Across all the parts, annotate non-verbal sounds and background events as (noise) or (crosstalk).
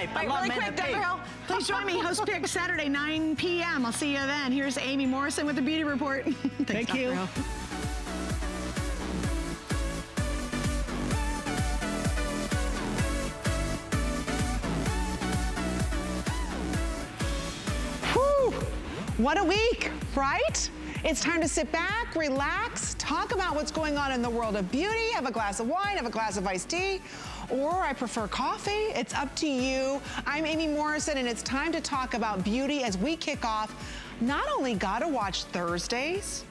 Right, really quick, Dr. Hill. Please join me, Host Pick (laughs) Saturday, 9 p.m. I'll see you then. Here's Amy Morrison with the Beauty Report. (laughs) Thanks, Thank Dr. you. Hill. Whew. What a week, right? It's time to sit back, relax, talk about what's going on in the world of beauty, have a glass of wine, have a glass of iced tea, or I prefer coffee. It's up to you. I'm Amy Morrison, and it's time to talk about beauty as we kick off not only Gotta Watch Thursdays,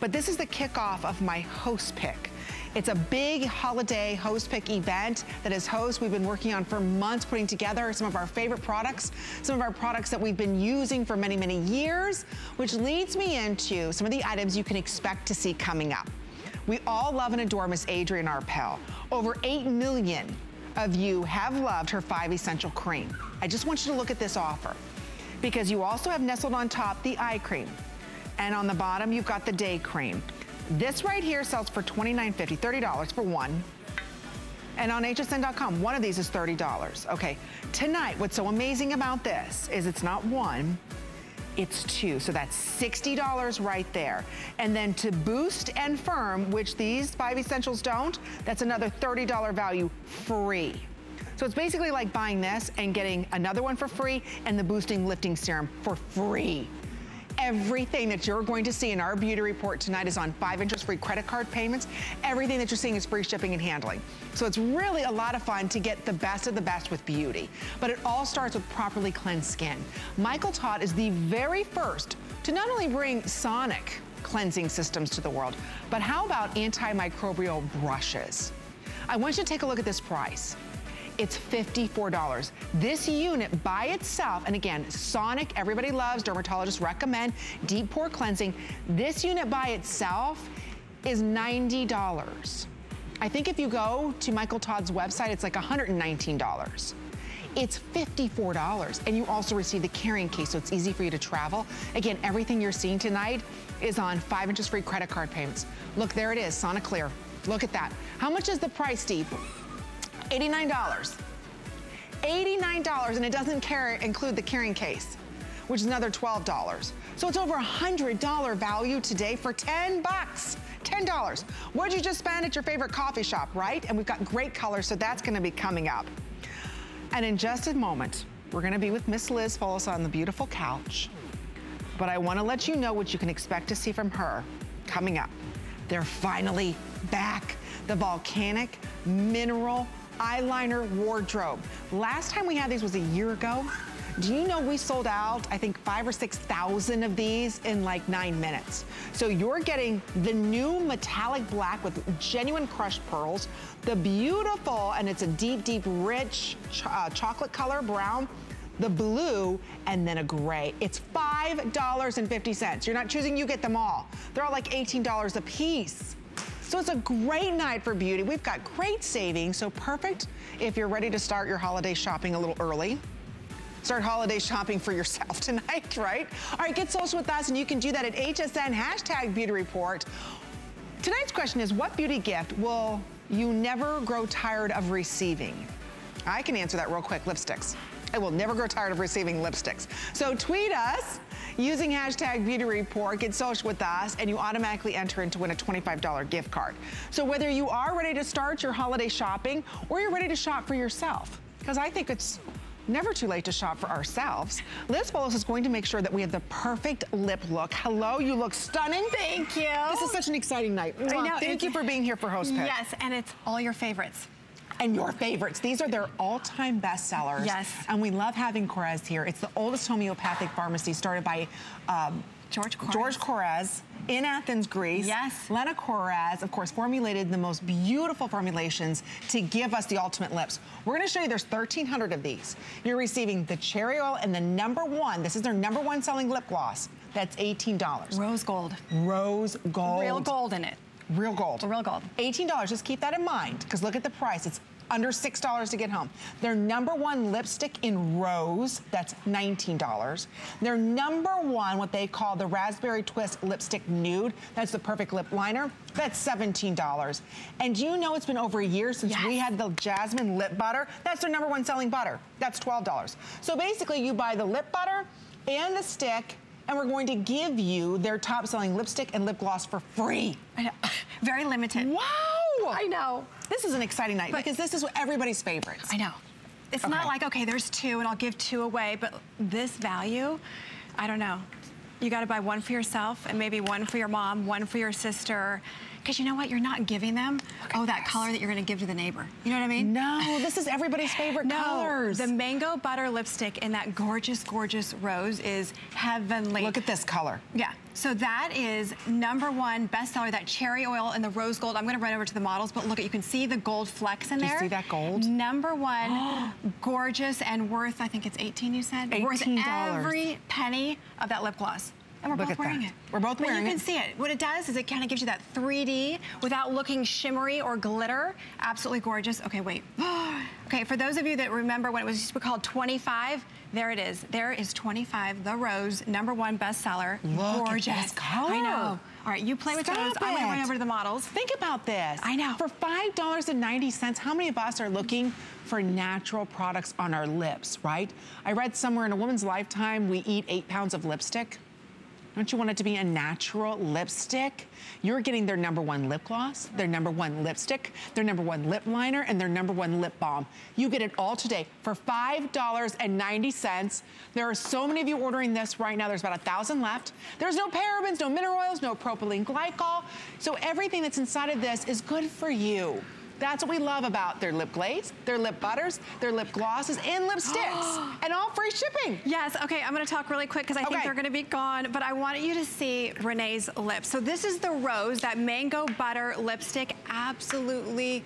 but this is the kickoff of my host pick. It's a big holiday host pick event that as hosts we've been working on for months putting together some of our favorite products, some of our products that we've been using for many, many years, which leads me into some of the items you can expect to see coming up. We all love and adore Miss Adrienne Arpel. Over 8 million of you have loved her five essential cream. I just want you to look at this offer because you also have nestled on top the eye cream. And on the bottom, you've got the day cream. This right here sells for $29.50, $30 for one. And on hsn.com, one of these is $30. Okay, tonight, what's so amazing about this is it's not one, it's two. So that's $60 right there. And then to boost and firm, which these five essentials don't, that's another $30 value free. So it's basically like buying this and getting another one for free and the boosting lifting serum for free. Everything that you're going to see in our beauty report tonight is on five interest free credit card payments. Everything that you're seeing is free shipping and handling. So it's really a lot of fun to get the best of the best with beauty. But it all starts with properly cleansed skin. Michael Todd is the very first to not only bring sonic cleansing systems to the world, but how about antimicrobial brushes? I want you to take a look at this price it's $54. This unit by itself, and again, Sonic, everybody loves, dermatologists recommend, deep pore cleansing. This unit by itself is $90. I think if you go to Michael Todd's website, it's like $119 it's $54. And you also receive the carrying case, so it's easy for you to travel. Again, everything you're seeing tonight is on five interest free credit card payments. Look, there it is, Soniclear. Look at that. How much is the price, Steve? $89. $89, and it doesn't carry, include the carrying case, which is another $12. So it's over a $100 value today for 10 bucks. $10. What'd you just spend at your favorite coffee shop, right? And we've got great colors, so that's gonna be coming up. And in just a moment, we're gonna be with Miss Liz Follis on the beautiful couch. But I wanna let you know what you can expect to see from her coming up. They're finally back. The volcanic mineral eyeliner wardrobe. Last time we had these was a year ago. Do you know we sold out, I think five or 6,000 of these in like nine minutes. So you're getting the new metallic black with genuine crushed pearls, the beautiful, and it's a deep, deep, rich ch uh, chocolate color, brown, the blue, and then a gray. It's $5.50. You're not choosing, you get them all. They're all like $18 a piece. So it's a great night for beauty. We've got great savings, so perfect if you're ready to start your holiday shopping a little early. Start holiday shopping for yourself (laughs) tonight, right? All right, get social with us and you can do that at HSN, hashtag beauty report. Tonight's question is, what beauty gift will you never grow tired of receiving? I can answer that real quick, lipsticks. I will never grow tired of receiving lipsticks. So tweet us using hashtag beauty report, get social with us, and you automatically enter in to win a $25 gift card. So whether you are ready to start your holiday shopping or you're ready to shop for yourself, because I think it's never too late to shop for ourselves. Liz Follis is going to make sure that we have the perfect lip look. Hello, you look stunning. Thank you. This is such an exciting night. I know, Thank you for being here for Host Pick. Yes, and it's all your favorites. And your favorites. These are their all-time bestsellers. Yes. And we love having Korres here. It's the oldest homeopathic pharmacy started by um, George Korres. George Korres in Athens, Greece. Yes. Lena Korres, of course, formulated the most beautiful formulations to give us the ultimate lips. We're gonna show you there's 1,300 of these. You're receiving the cherry oil and the number one, this is their number one selling lip gloss. That's $18. Rose gold. Rose gold. Real gold in it. Real gold. Real gold. $18, just keep that in mind, because look at the price. It's under $6 to get home. Their number one lipstick in rose, that's $19. Their number one, what they call the Raspberry Twist Lipstick Nude, that's the perfect lip liner, that's $17. And you know it's been over a year since yes. we had the Jasmine Lip Butter. That's their number one selling butter. That's $12. So basically you buy the lip butter and the stick and we're going to give you their top selling lipstick and lip gloss for free. I know. (sighs) Very limited. Wow. I know. This is an exciting night but because this is everybody's favorites. I know. It's okay. not like, okay, there's two and I'll give two away, but this value, I don't know. You gotta buy one for yourself and maybe one for your mom, one for your sister, because you know what? You're not giving them, oh, that this. color that you're going to give to the neighbor. You know what I mean? No, (laughs) this is everybody's favorite no, colors. The mango butter lipstick in that gorgeous, gorgeous rose is heavenly. Look at this color. Yeah. So that is number one bestseller, that cherry oil and the rose gold. I'm going to run over to the models, but look, at you can see the gold flecks in Do there. you see that gold? Number one, (gasps) gorgeous and worth, I think it's 18 you said? $18. Worth every penny of that lip gloss. And we're Look both wearing that. it. We're both but wearing it. you can see it. What it does is it kind of gives you that 3D without looking shimmery or glitter. Absolutely gorgeous. Okay, wait. (gasps) okay, for those of you that remember when it was called 25, there it is. There is 25, The Rose, number one bestseller. Look gorgeous. At this color. I know. All right, you play with Stop those. It. I'm gonna run over to the models. Think about this. I know. For $5.90, how many of us are looking for natural products on our lips, right? I read somewhere in a woman's lifetime, we eat eight pounds of lipstick. Don't you want it to be a natural lipstick? You're getting their number one lip gloss, their number one lipstick, their number one lip liner, and their number one lip balm. You get it all today for $5.90. There are so many of you ordering this right now. There's about a thousand left. There's no parabens, no mineral oils, no propylene glycol. So everything that's inside of this is good for you. That's what we love about their lip glaze, their lip butters, their lip glosses, and lipsticks. (gasps) and all free shipping. Yes, okay, I'm gonna talk really quick because I okay. think they're gonna be gone, but I want you to see Renee's lips. So this is the Rose, that mango butter lipstick. Absolutely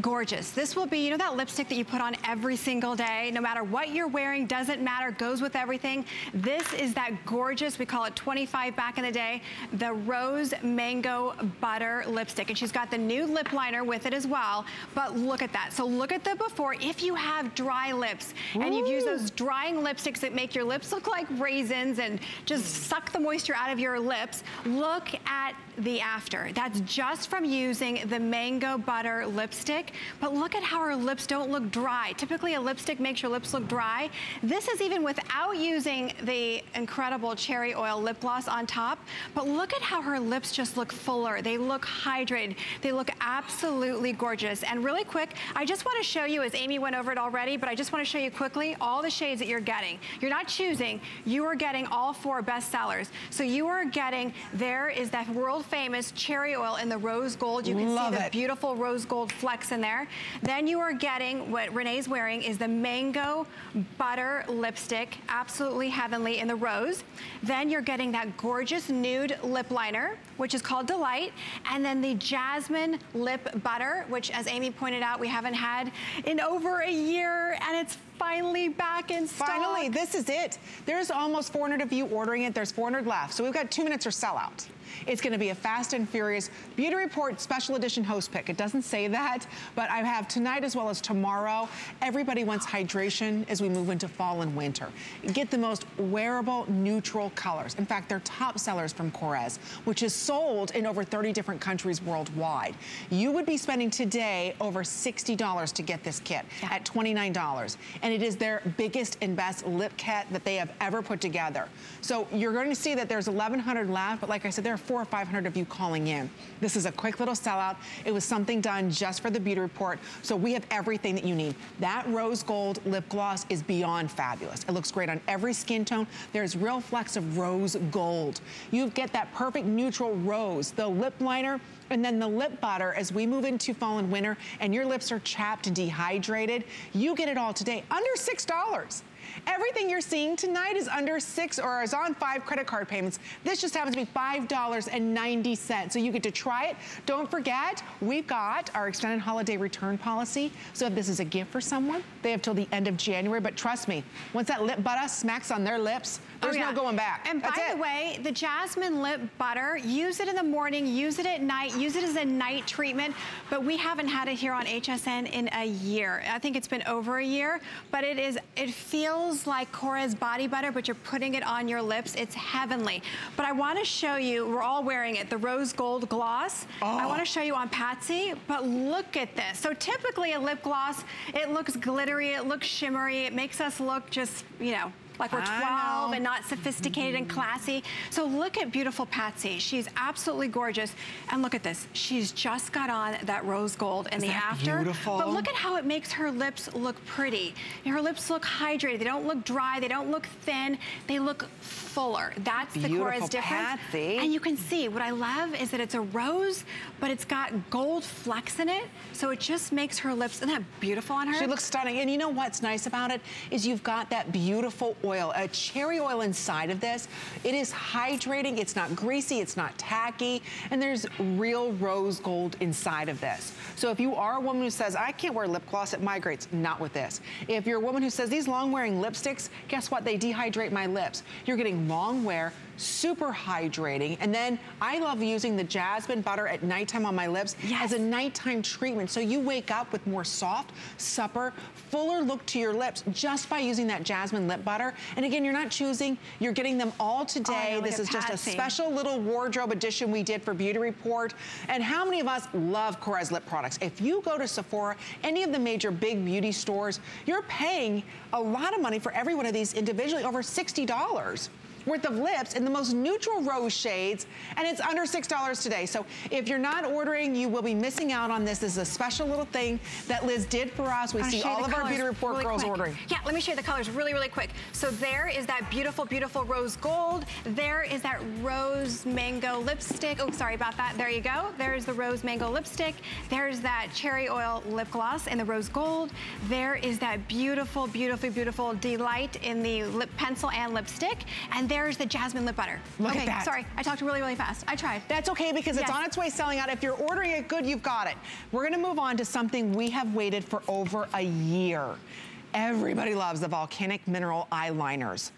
gorgeous. This will be, you know that lipstick that you put on every single day, no matter what you're wearing, doesn't matter, goes with everything. This is that gorgeous, we call it 25 back in the day, the Rose Mango Butter Lipstick. And she's got the new lip liner with it as well, but look at that. So look at the before. If you have dry lips Ooh. and you've used those drying lipsticks that make your lips look like raisins and just suck the moisture out of your lips, look at the after. That's just from using the Mango Butter Lipstick. But look at how her lips don't look dry. Typically a lipstick makes your lips look dry. This is even without using the incredible cherry oil lip gloss on top. But look at how her lips just look fuller. They look hydrated. They look absolutely gorgeous. And really quick, I just want to show you, as Amy went over it already, but I just want to show you quickly all the shades that you're getting. You're not choosing, you are getting all four bestsellers. So you are getting, there is that world famous cherry oil in the rose gold. You can Love see the it. beautiful rose gold flecks in there. Then you are getting, what Renee's wearing is the mango butter lipstick, absolutely heavenly in the rose. Then you're getting that gorgeous nude lip liner, which is called Delight. And then the jasmine lip butter, which as Amy pointed out, we haven't had in over a year and it's finally back in stock. Finally, this is it. There's almost 400 of you ordering it. There's 400 left. So we've got two minutes or sell out. It's gonna be a fast and furious Beauty Report special edition host pick. It doesn't say that, but I have tonight as well as tomorrow. Everybody wants hydration as we move into fall and winter. Get the most wearable, neutral colors. In fact, they're top sellers from Korres, which is sold in over 30 different countries worldwide. You would be spending today over $60 to get this kit yeah. at $29. And it is their biggest and best lip kit that they have ever put together. So you're going to see that there's 1,100 left, but like I said, there are four or 500 of you calling in. This is a quick little sellout. It was something done just for the beauty report. So we have everything that you need. That rose gold lip gloss is beyond fabulous. It looks great on every skin tone. There's real flecks of rose gold. You get that perfect neutral rose. The lip liner, and then the lip butter as we move into fall and winter and your lips are chapped and dehydrated, you get it all today under $6. Everything you're seeing tonight is under six or is on five credit card payments. This just happens to be $5.90. So you get to try it. Don't forget, we've got our extended holiday return policy. So if this is a gift for someone, they have till the end of January. But trust me, once that lip butter smacks on their lips, Oh, there's oh, yeah. no going back. And That's by it. the way, the jasmine lip butter, use it in the morning, use it at night, use it as a night treatment, but we haven't had it here on HSN in a year. I think it's been over a year, but it is, it feels like Korres body butter, but you're putting it on your lips. It's heavenly. But I wanna show you, we're all wearing it, the rose gold gloss. Oh. I wanna oh. show you on Patsy, but look at this. So typically a lip gloss, it looks glittery, it looks shimmery, it makes us look just, you know, like we're 12 and not sophisticated and mm-hmm. classy. So look at beautiful Patsy. She's absolutely gorgeous. And look at this. She's just got on that rose gold in Is the after. Beautiful? But look at how it makes her lips look pretty. Her lips look hydrated. They don't look dry. They don't look thin. They look fuller. That's beautiful the Korres difference. Patsy. And you can see, what I love is that it's a rose, but it's got gold flecks in it. So it just makes her lips, isn't that beautiful on her? She looks stunning. And you know what's nice about it is you've got that beautiful oil, a cherry oil inside of this. It is hydrating, it's not greasy, it's not tacky, and there's real rose gold inside of this. So if you are a woman who says, I can't wear lip gloss, it migrates, not with this. If you're a woman who says, these long wearing lipsticks, guess what? They dehydrate my lips. You're getting long wear, super hydrating. And then I love using the jasmine butter at nighttime on my lips yes. as a nighttime treatment. So you wake up with more soft, supper, fuller look to your lips just by using that jasmine lip butter. And again, you're not choosing, you're getting them all today. Oh, this is just a special little wardrobe edition we did for Beauty Report. And how many of us love Korres lip products? If you go to Sephora, any of the major big beauty stores, you're paying a lot of money for every one of these individually, over $60 worth of lips in the most neutral rose shades, and it's under $6 today. So if you're not ordering, you will be missing out on this. This is a special little thing that Liz did for us. We I'll see all of our Beauty Report really girls quick. ordering. Yeah, let me show you the colors really, really quick. So there is that beautiful, beautiful rose gold. There is that rose mango lipstick. Oh, sorry about that. There you go. There's the rose mango lipstick. There's that cherry oil lip gloss in the rose gold. There is that beautiful, beautiful, beautiful delight in the lip pencil and lipstick. And there's the jasmine lip butter. Look okay, at that. sorry, I talked really, really fast. I tried. That's okay because yes. it's on its way selling out. If you're ordering it good, you've got it. We're gonna move on to something we have waited for over a year. Everybody loves the volcanic mineral eyeliners.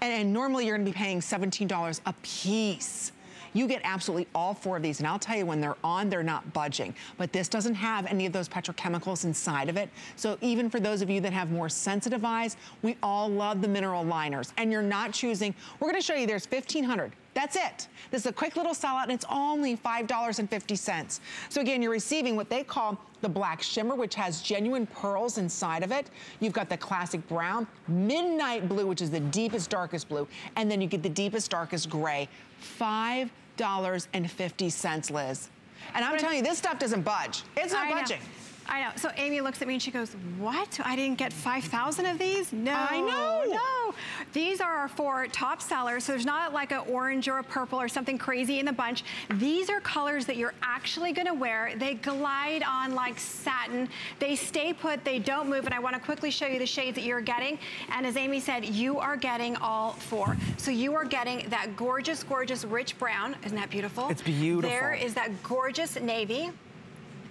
And, and normally you're gonna be paying $17 a piece. You get absolutely all four of these, and I'll tell you, when they're on, they're not budging. But this doesn't have any of those petrochemicals inside of it. So even for those of you that have more sensitive eyes, we all love the mineral liners. And you're not choosing, we're gonna show you there's 1,500. That's it. This is a quick little sellout and it's only $5.50. So again, you're receiving what they call the black shimmer, which has genuine pearls inside of it. You've got the classic brown, midnight blue, which is the deepest, darkest blue, and then you get the deepest, darkest gray. Five $5.50, Liz. And I'm but telling you, this stuff doesn't budge. It's not I budging. Know. I know. So Amy looks at me and she goes, what? I didn't get 5,000 of these? No. I know. No. These are our four top sellers. So there's not like an orange or a purple or something crazy in the bunch. These are colors that you're actually going to wear. They glide on like satin. They stay put. They don't move. And I want to quickly show you the shades that you're getting. And as Amy said, you are getting all four. So you are getting that gorgeous, gorgeous rich brown. Isn't that beautiful? It's beautiful. There is that gorgeous navy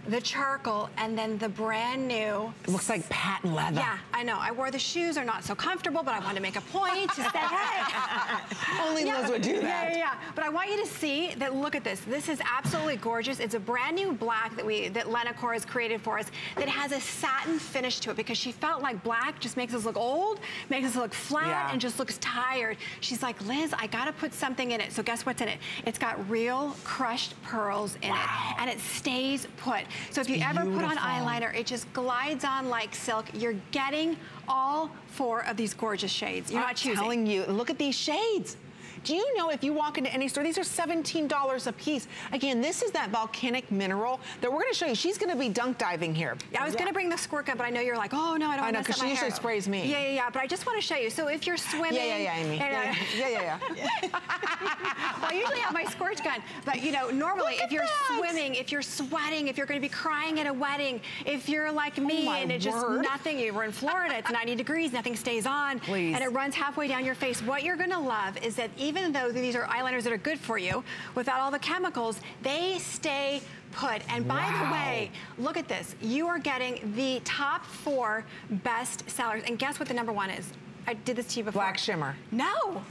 the charcoal, and then the brand new. It looks like patent leather. Yeah, I know. I wore the shoes, are not so comfortable, but I wanted to make a point to say, hey. (laughs) Only yeah, Liz would do that. Yeah, yeah, yeah. But I want you to see that, look at this. This is absolutely gorgeous. It's a brand new black that we, that Lena Korres has created for us that has a satin finish to it because she felt like black just makes us look old, makes us look flat, yeah. and just looks tired. She's like, Liz, I gotta put something in it. So guess what's in it? It's got real crushed pearls in wow. it, and it stays put. So if you ever put on eyeliner, it just glides on like silk. You're getting all four of these gorgeous shades. You're I'm not choosing. telling you, look at these shades. Do you know if you walk into any store, these are $17 a piece. Again, this is that volcanic mineral that we're gonna show you. She's gonna be dunk diving here. Yeah, I was yeah. gonna bring the squirt gun, but I know you're like, oh no, I don't want to get it. I know, because she usually hair. sprays me. Yeah, yeah, yeah, but I just wanna show you. So if you're swimming. Yeah, yeah, yeah, Amy. Uh, yeah, yeah, yeah. yeah. (laughs) well, I usually have my squirt gun, but you know, normally if you're that. swimming, if you're sweating, if you're gonna be crying at a wedding, if you're like me oh and it's just nothing, you were in Florida, it's 90 degrees, nothing stays on, Please. and it runs halfway down your face, what you're gonna love is that even though these are eyeliners that are good for you, without all the chemicals, they stay put. And by wow. the way, look at this. You are getting the top four best sellers. And guess what the number one is? I did this to you before. Black shimmer. No.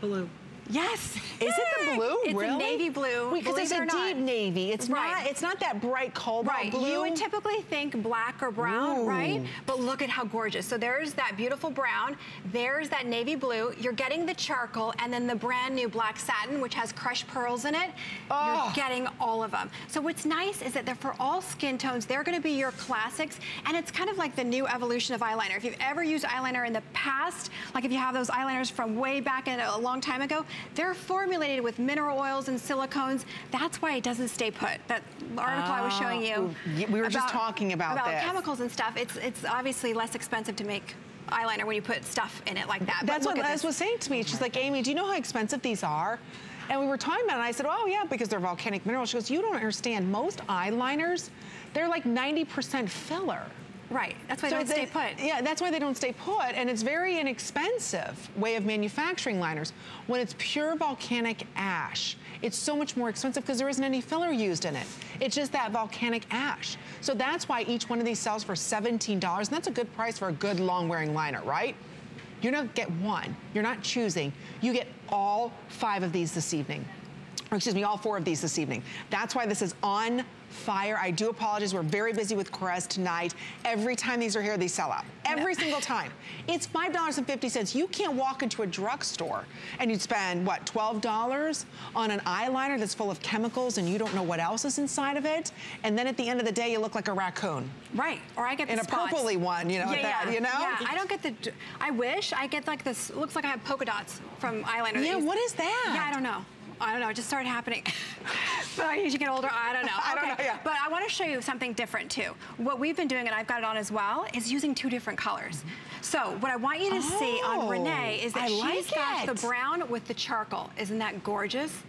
Blue. Yes. Is it the blue? It's really? a navy blue. Because it's a deep navy. It's right. not. It's not that bright cobalt right. blue. You would typically think black or brown, Ooh. right? But look at how gorgeous. So there's that beautiful brown. There's that navy blue. You're getting the charcoal and then the brand new black satin, which has crushed pearls in it. Oh. You're getting all of them. So what's nice is that they're for all skin tones. They're going to be your classics, and it's kind of like the new evolution of eyeliner. If you've ever used eyeliner in the past, like if you have those eyeliners from way back in a long time ago, they're formulated with mineral oils and silicones. That's why it doesn't stay put. That article oh, I was ah. showing you. We were about, just talking about, about this. chemicals and stuff. It's, it's obviously less expensive to make eyeliner when you put stuff in it like that. That's what Liz was saying to me. She's like, Amy, do you know how expensive these are? And we were talking about it, and I said, oh, yeah, because they're volcanic minerals. She goes, you don't understand. Most eyeliners, they're like 90% filler. Right, that's why so they don't stay put. Yeah, that's why they don't stay put, and it's very inexpensive way of manufacturing liners. When it's pure volcanic ash, it's so much more expensive because there isn't any filler used in it. It's just that volcanic ash. So that's why each one of these sells for $17, and that's a good price for a good long-wearing liner, right? You don't get one. You're not choosing. You get all five of these this evening. Excuse me, all four of these this evening. That's why this is on fire. I do apologize. We're very busy with Korres tonight. Every time these are here, they sell out. Every single time. It's $5.50. You can't walk into a drugstore and you'd spend, what, $12 on an eyeliner that's full of chemicals and you don't know what else is inside of it. And then at the end of the day, you look like a raccoon. Right. Or I get the In spots. a purpley one, you know, yeah, that, yeah. you know? Yeah, I don't get the, I wish I get like this, looks like I have polka dots from eyeliner. Yeah, what is that? Yeah, I don't know. I don't know, it just started happening. (laughs) but as you get older, I don't know. (laughs) I don't know, yeah. But I want to show you something different too. What we've been doing, and I've got it on as well, is using two different colors. So what I want you to oh, see on oh, Renee is that oh, I she's like got it. the brown with the charcoal. Isn't that gorgeous?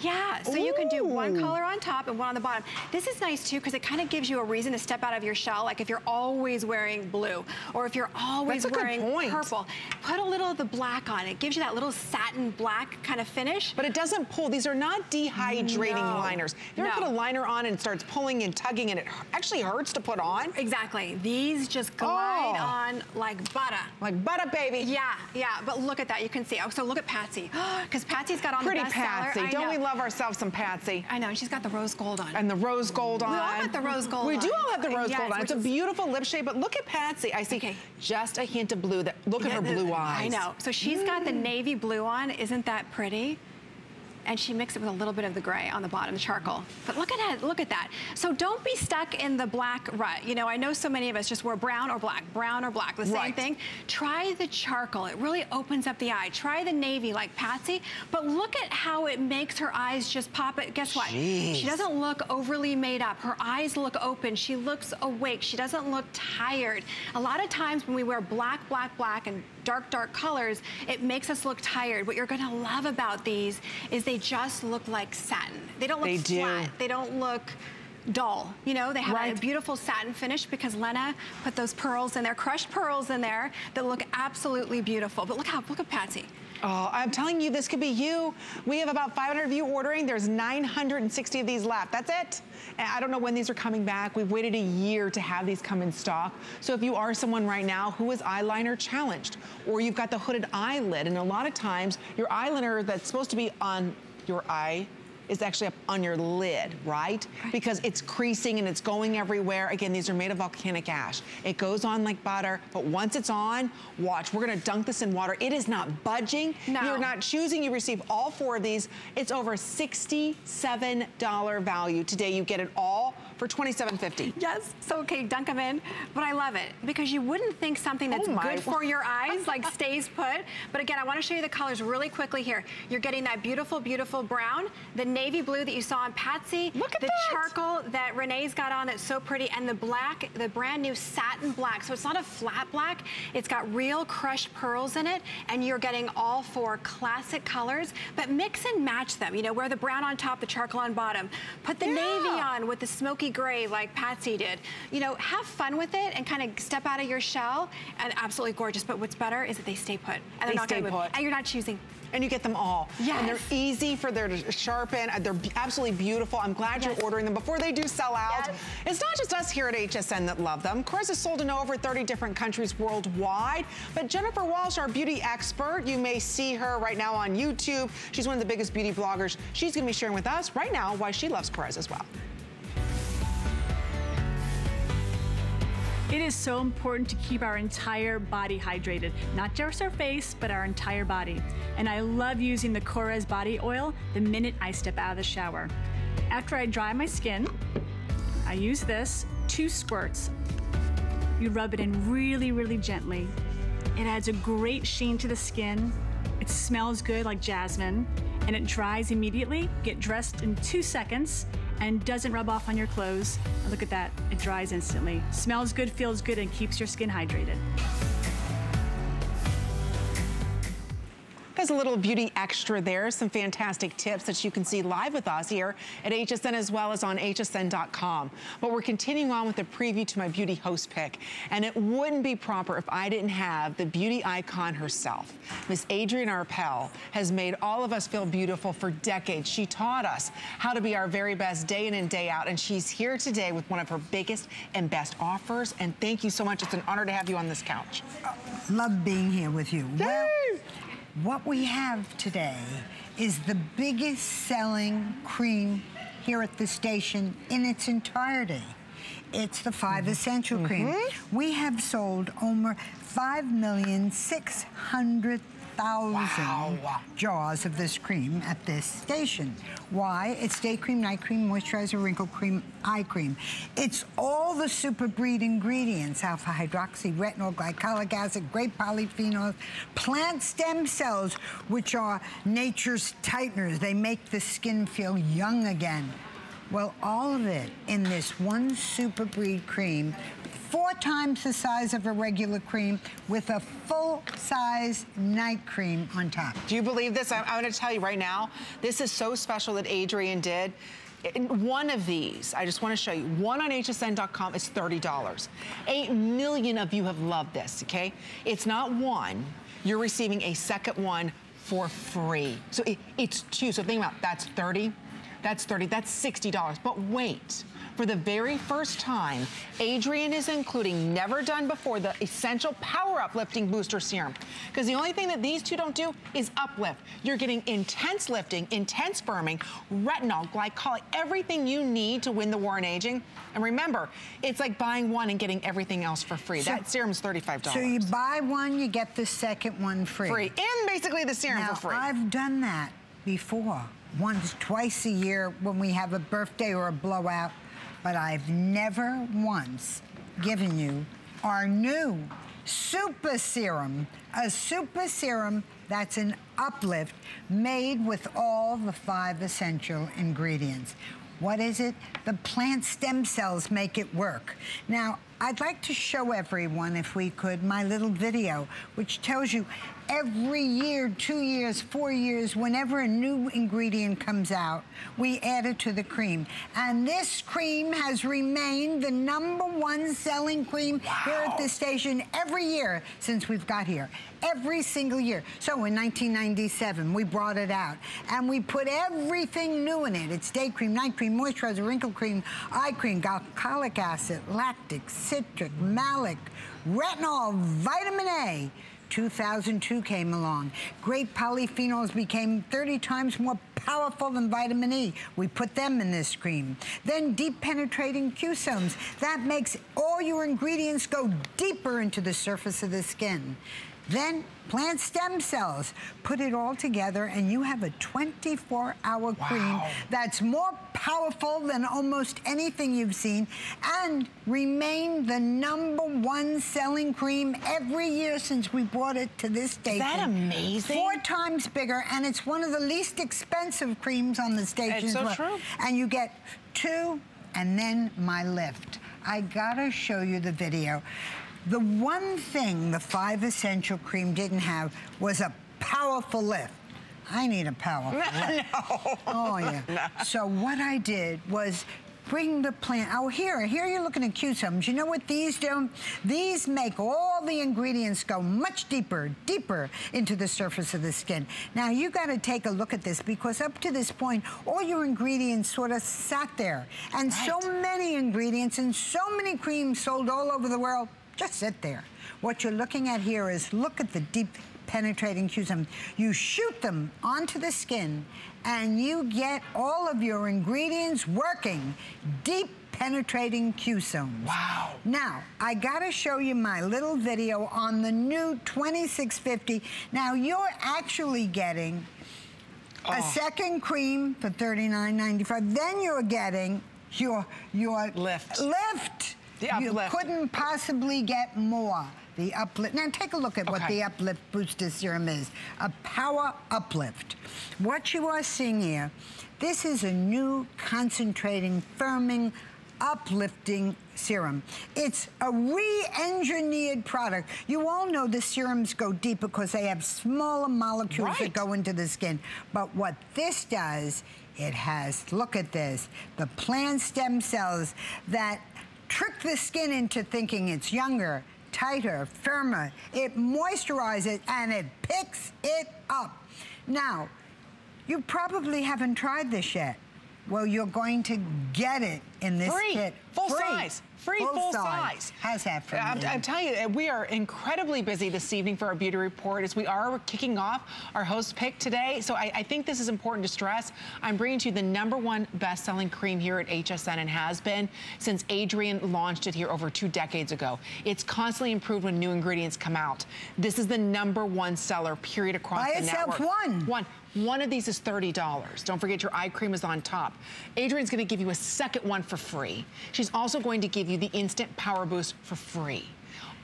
Yeah, so Ooh. you can do one color on top and one on the bottom. This is nice too because it kind of gives you a reason to step out of your shell. Like if you're always wearing blue or if you're always wearing purple, put a little of the black on. It gives you that little satin black kind of finish. But it doesn't pull. These are not dehydrating no. liners. You ever no. put a liner on and it starts pulling and tugging and it actually hurts to put on? Exactly. These just glide oh. on like butter. Like butter, baby. Yeah, yeah. But look at that. You can see. Oh, so look at Patsy. (gasps) Because Patsy's got on Pretty the best Patsy. Seller. Don't we love love ourselves some Patsy. I know, and she's got the rose gold on. And the rose gold on. We all got the rose gold we on. do all have the rose yes, gold on. It's a beautiful lip shade, but look at Patsy. I see okay. just a hint of blue. That Look yeah, at her blue eyes. I know. So she's mm. got the mm. navy blue on. Isn't that pretty? And she mixed it with a little bit of the gray on the bottom, the charcoal. But look at that, look at that. So don't be stuck in the black rut. You know, I know so many of us just wear brown or black, brown or black, the same right. thing. Try the charcoal, it really opens up the eye. Try the navy like Patsy, but look at how it makes her eyes just pop it. Guess what? Jeez. She doesn't look overly made up. Her eyes look open. She looks awake. She doesn't look tired. A lot of times when we wear black, black, black and dark, dark colors, it makes us look tired. What you're gonna love about these is they just look like satin. They don't look they flat. Do. They don't look dull. You know, they have right. a beautiful satin finish because Lena put those pearls in there, crushed pearls in there that look absolutely beautiful. But look how, look at Patsy. Oh, I'm telling you, this could be you. We have about 500 of you ordering. There's 960 of these left. That's it. I don't know when these are coming back. We've waited a year to have these come in stock. So if you are someone right now who is eyeliner challenged, or you've got the hooded eyelid, and a lot of times your eyeliner that's supposed to be on your eye is actually up on your lid, right? right? Because it's creasing and it's going everywhere. Again, these are made of volcanic ash. It goes on like butter, but once it's on, watch, we're gonna dunk this in water. It is not budging. No. You're not choosing, you receive all four of these. It's over $67 value. Today you get it all for $27.50. Yes, so okay, dunk them in, but I love it because you wouldn't think something that's oh good for your eyes like stays put. But again, I wanna show you the colors really quickly here. You're getting that beautiful, beautiful brown, the navy blue that you saw on Patsy, Look at the that. charcoal that Renee's got on that's so pretty, and the black, the brand new satin black. So it's not a flat black, it's got real crushed pearls in it, and you're getting all four classic colors, but mix and match them. You know, wear the brown on top, the charcoal on bottom. Put the yeah. navy on with the smoky gray like Patsy did. You know, have fun with it and kind of step out of your shell and absolutely gorgeous. But what's better is that they stay put. And they they're not stay put. And you're not choosing and you get them all. Yes. And they're easy for their to sharpen. Uh, they're absolutely beautiful. I'm glad yes. you're ordering them before they do sell out. Yes. It's not just us here at HSN that love them. Korres is sold in over 30 different countries worldwide. But Jennifer Walsh, our beauty expert, you may see her right now on YouTube. She's one of the biggest beauty bloggers. She's gonna be sharing with us right now why she loves Korres as well. It is so important to keep our entire body hydrated, not just our face, but our entire body. And I love using the Korres body oil the minute I step out of the shower. After I dry my skin, I use this, two squirts. You rub it in really, really gently. It adds a great sheen to the skin. It smells good like jasmine and it dries immediately. Get dressed in two seconds and doesn't rub off on your clothes. Look at that, it dries instantly. Smells good, feels good, and keeps your skin hydrated. There's a little beauty extra there, some fantastic tips that you can see live with us here at HSN as well as on hsn.com. But we're continuing on with the preview to my beauty host pick. And it wouldn't be proper if I didn't have the beauty icon herself. Miss Adrienne Arpel has made all of us feel beautiful for decades. She taught us how to be our very best day in and day out. And she's here today with one of her biggest and best offers. And thank you so much. It's an honor to have you on this couch. Love being here with you. Yay! Well, what we have today is the biggest selling cream here at the station in its entirety. It's the 5 mm -hmm. Essential Cream. Mm -hmm. We have sold over 5,600,000 thousand wow. jars of this cream at this station. Why? It's day cream, night cream, moisturizer, wrinkle cream, eye cream. It's all the super breed ingredients, alpha hydroxy, retinol, glycolic acid, great polyphenols, plant stem cells, which are nature's tighteners. They make the skin feel young again. Well, all of it in this one super breed cream four times the size of a regular cream with a full-size night cream on top. Do you believe this? I'm, I'm going to tell you right now, this is so special that Adrienne did. One of these, I just want to show you, one on hsn.com is $30. Eight million of you have loved this, okay? It's not one. You're receiving a second one for free. So it, it's two. So think about that's 30, that's 30, that's $60. But wait, for the very first time, Adrienne is including, never done before, the Essential Power Uplifting Booster Serum. Because the only thing that these two don't do is uplift. You're getting intense lifting, intense firming, retinol, glycolic, everything you need to win the war on aging. And remember, it's like buying one and getting everything else for free. So, that serum's $35. So you buy one, you get the second one free. Free, and basically the serum now, for free. I've done that before. Once, twice a year when we have a birthday or a blowout but I've never once given you our new super serum, a super serum that's an uplift made with all the five essential ingredients. What is it? The plant stem cells make it work. Now, I'd like to show everyone, if we could, my little video, which tells you every year, two years, four years, whenever a new ingredient comes out, we add it to the cream. And this cream has remained the number one selling cream wow. here at the station every year since we've got here. Every single year. So in 1997, we brought it out and we put everything new in it. It's day cream, night cream, moisturizer, wrinkle cream, eye cream, glycolic acid, lactic, citric, malic, retinol, vitamin A, 2002 came along. Great polyphenols became 30 times more powerful than vitamin E. We put them in this cream. Then deep penetrating Q-somes. That makes all your ingredients go deeper into the surface of the skin. Then plant stem cells. Put it all together and you have a 24-hour wow. cream that's more powerful than almost anything you've seen and remained the number one selling cream every year since we brought it to this station. Is that amazing? Four times bigger, and it's one of the least expensive creams on the station. It's so well. true. And you get two and then my lift. I gotta show you the video. The one thing the Five Essential Cream didn't have was a powerful lift. I need a powerful (laughs) lift. no. Oh, yeah. (laughs) So what I did was bring the plant. Oh, here, here you're looking at Q-Sums. You know what these do? These make all the ingredients go much deeper, deeper into the surface of the skin. Now, you got to take a look at this because up to this point, all your ingredients sort of sat there. And right. so many ingredients and so many creams sold all over the world just sit there. What you're looking at here is look at the deep penetrating Q-Sum. You shoot them onto the skin and you get all of your ingredients working. Deep penetrating Q-Sums. Wow. Now, I gotta show you my little video on the new 2650. Now, you're actually getting oh. a second cream for $39.95. Then you're getting your, your lift. Lift. The uplift. You couldn't possibly get more. The uplift. Now take a look at okay. what the uplift booster serum is. A power uplift. What you are seeing here, this is a new concentrating, firming, uplifting serum. It's a re-engineered product. You all know the serums go deep because they have smaller molecules right. that go into the skin. But what this does, it has, look at this, the plant stem cells that trick the skin into thinking it's younger, tighter, firmer. It moisturizes and it picks it up. Now, you probably haven't tried this yet. Well, you're going to get it in this Free. kit. Full Free. size. Free full, full size. size. How's that for I'm, I'm, telling you, we are incredibly busy this evening for our beauty report as we are kicking off our host pick today. So I, I think this is important to stress. I'm bringing to you the number one best-selling cream here at HSN and has been since Adrienne launched it here over two decades ago. It's constantly improved when new ingredients come out. This is the number one seller, period, across By the itself, network. one. One. One of these is $30. Don't forget your eye cream is on top. Adrienne's gonna give you a second one for free. She's also going to give you the Instant Power Boost for free.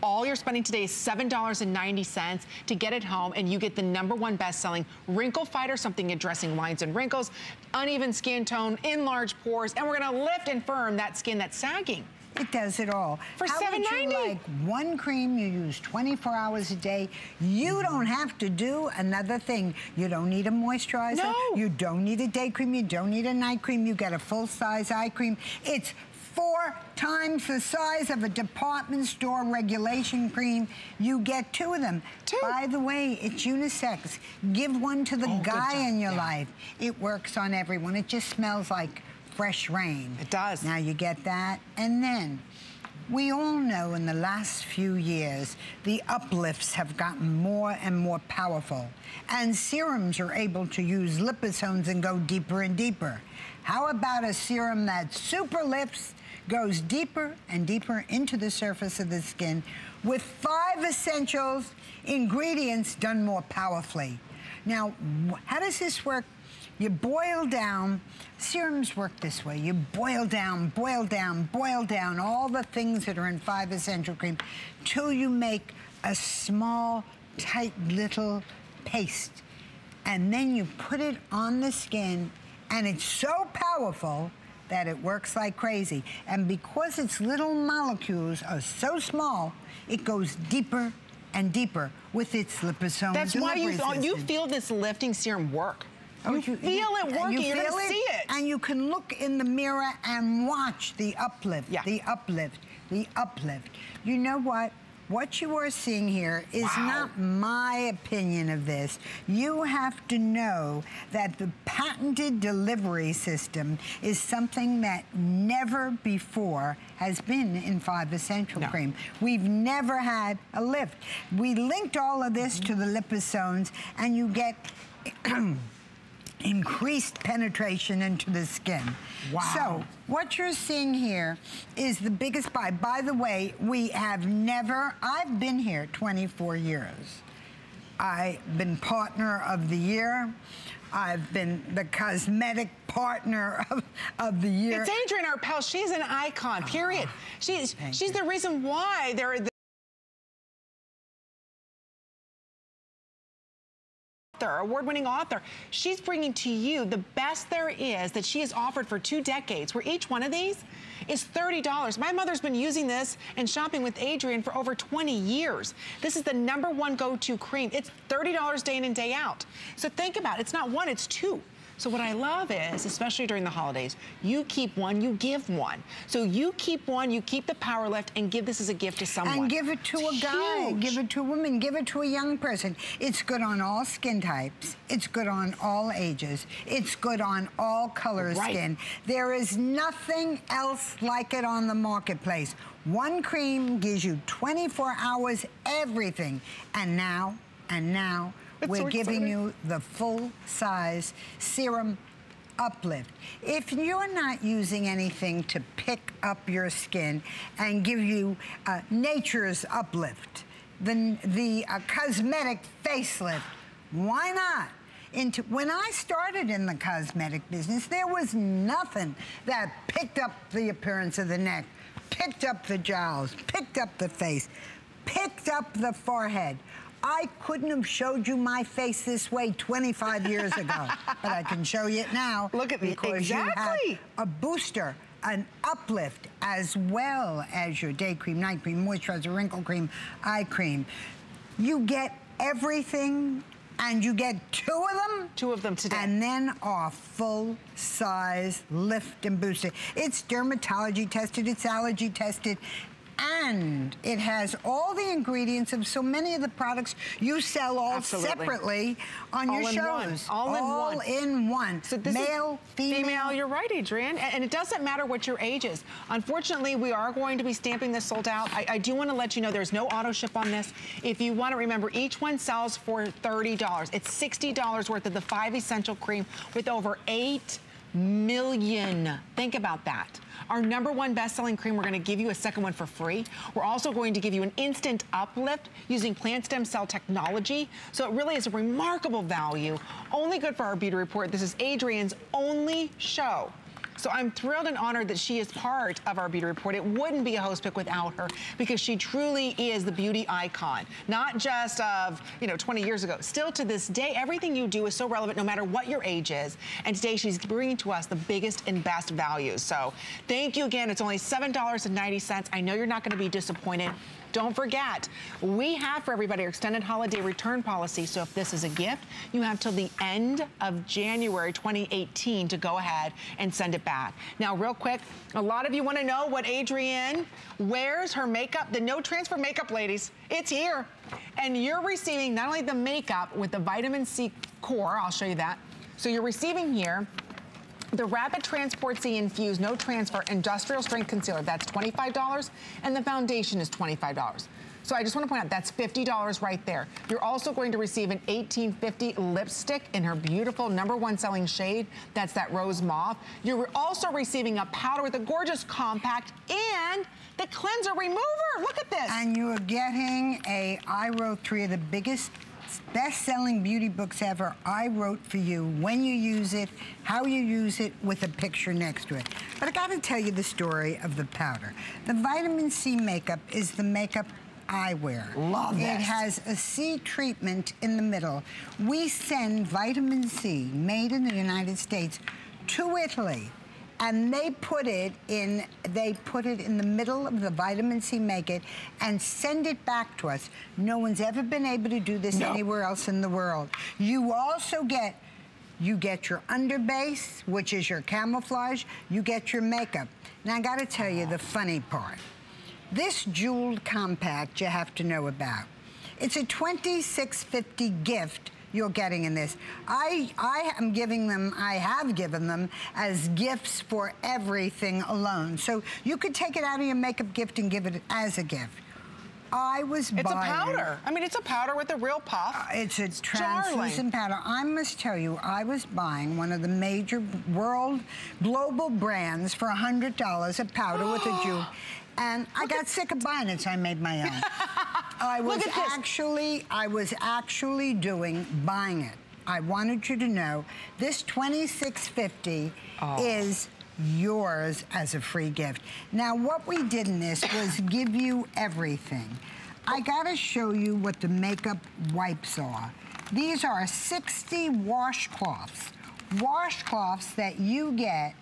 All you're spending today is $7.90 to get it home and you get the number one best-selling Wrinkle Fighter, something addressing lines and wrinkles, uneven skin tone, enlarged pores, and we're gonna lift and firm that skin that's sagging. It does it all. For How $7.90. would you like one cream you use 24 hours a day? You mm-hmm. don't have to do another thing. You don't need a moisturizer. No. You don't need a day cream. You don't need a night cream. You get a full-size eye cream. It's four times the size of a department store regulation cream. You get two of them. Two. By the way, it's unisex. Give one to the oh, guy in your yeah. life. It works on everyone. It just smells like fresh rain. It does. Now you get that. And then we all know in the last few years, the uplifts have gotten more and more powerful. And serums are able to use liposomes and go deeper and deeper. How about a serum that super lifts, goes deeper and deeper into the surface of the skin with five essentials ingredients done more powerfully. Now, how does this work you boil down, serums work this way. You boil down, boil down, boil down all the things that are in five essential cream till you make a small, tight little paste. And then you put it on the skin and it's so powerful that it works like crazy. And because its little molecules are so small, it goes deeper and deeper with its liposome. That's why you, you feel this lifting serum work. Oh, you, you feel it working, you are gonna see it. And you can look in the mirror and watch the uplift, yeah. the uplift, the uplift. You know what? What you are seeing here is wow. not my opinion of this. You have to know that the patented delivery system is something that never before has been in Five Essential no. Cream. We've never had a lift. We linked all of this mm -hmm. to the liposomes and you get (clears throat) increased penetration into the skin. Wow. So what you're seeing here is the biggest buy. By the way, we have never, I've been here 24 years. I've been partner of the year. I've been the cosmetic partner of, of the year. It's Adrienne Arpels. She's an icon, period. Oh, she's she's you. the reason why there are award-winning author. She's bringing to you the best there is that she has offered for two decades, where each one of these is $30. My mother's been using this and shopping with Adrienne for over 20 years. This is the number one go-to cream. It's $30 day in and day out. So think about it. It's not one, it's two. So what I love is, especially during the holidays, you keep one, you give one. So you keep one, you keep the power lift and give this as a gift to someone. And give it to it's a guy, huge. give it to a woman, give it to a young person. It's good on all skin types. It's good on all ages. It's good on all color right. skin. There is nothing else like it on the marketplace. One cream gives you 24 hours everything. And now, and now, we're so giving you the full-size serum uplift. If you're not using anything to pick up your skin and give you uh, nature's uplift, the, the uh, cosmetic facelift, why not? Into, when I started in the cosmetic business, there was nothing that picked up the appearance of the neck, picked up the jowls, picked up the face, picked up the forehead. I couldn't have showed you my face this way 25 years ago, (laughs) but I can show you it now. Look at me, exactly. you have a booster, an uplift, as well as your day cream, night cream, moisturizer, wrinkle cream, eye cream. You get everything and you get two of them? Two of them today. And then our full size lift and booster. It's dermatology tested, it's allergy tested, and it has all the ingredients of so many of the products you sell all Absolutely. separately on all your shows. All, all in one. in one. So this Male, female. Female, you're right, Adrienne. And it doesn't matter what your age is. Unfortunately, we are going to be stamping this sold out. I, I do want to let you know there's no auto ship on this. If you want to remember, each one sells for $30. It's $60 worth of the five essential cream with over 8 million. Think about that. Our number one best-selling cream, we're gonna give you a second one for free. We're also going to give you an instant uplift using plant stem cell technology. So it really is a remarkable value. Only good for our beauty report. This is Adrienne's only show so I'm thrilled and honored that she is part of our beauty report. It wouldn't be a host pick without her because she truly is the beauty icon, not just of, you know, 20 years ago. Still to this day, everything you do is so relevant no matter what your age is. And today she's bringing to us the biggest and best values. So thank you again. It's only $7.90. I know you're not going to be disappointed. Don't forget, we have for everybody our extended holiday return policy. So if this is a gift, you have till the end of January 2018 to go ahead and send it back. Now, real quick, a lot of you want to know what Adrienne wears her makeup, the no transfer makeup ladies. It's here. And you're receiving not only the makeup with the vitamin C core, I'll show you that. So you're receiving here the Rapid Transport C Infused No Transfer Industrial Strength Concealer, that's $25, and the foundation is $25. So I just want to point out that's $50 right there. You're also going to receive an 1850 lipstick in her beautiful number one selling shade. That's that rose mauve. You're also receiving a powder with a gorgeous compact and the cleanser remover. Look at this. And you're getting a, I wrote three of the biggest best-selling beauty books ever I wrote for you, when you use it, how you use it, with a picture next to it. But I gotta tell you the story of the powder. The vitamin C makeup is the makeup I wear. Love it. It has a C treatment in the middle. We send vitamin C, made in the United States, to Italy and they put it in they put it in the middle of the vitamin C make it and send it back to us. No one's ever been able to do this no. anywhere else in the world. You also get you get your underbase, which is your camouflage, you get your makeup. Now I gotta tell you the funny part. This jeweled compact you have to know about. It's a 2650 gift you're getting in this. I, I am giving them, I have given them as gifts for everything alone. So you could take it out of your makeup gift and give it as a gift. I was it's buying... It's a powder. I mean, it's a powder with a real puff. Uh, it's a translucent powder. I must tell you, I was buying one of the major world global brands for $100, a powder with a (gasps) jewel. And I got sick of buying it, so I made my own. (laughs) I was actually, I was actually doing, buying it I wanted you to know this 2650 oh. is yours as a free gift. Now, what we did in this was give you everything. I gotta show you what the makeup wipes are. These are 60 washcloths. Washcloths that you get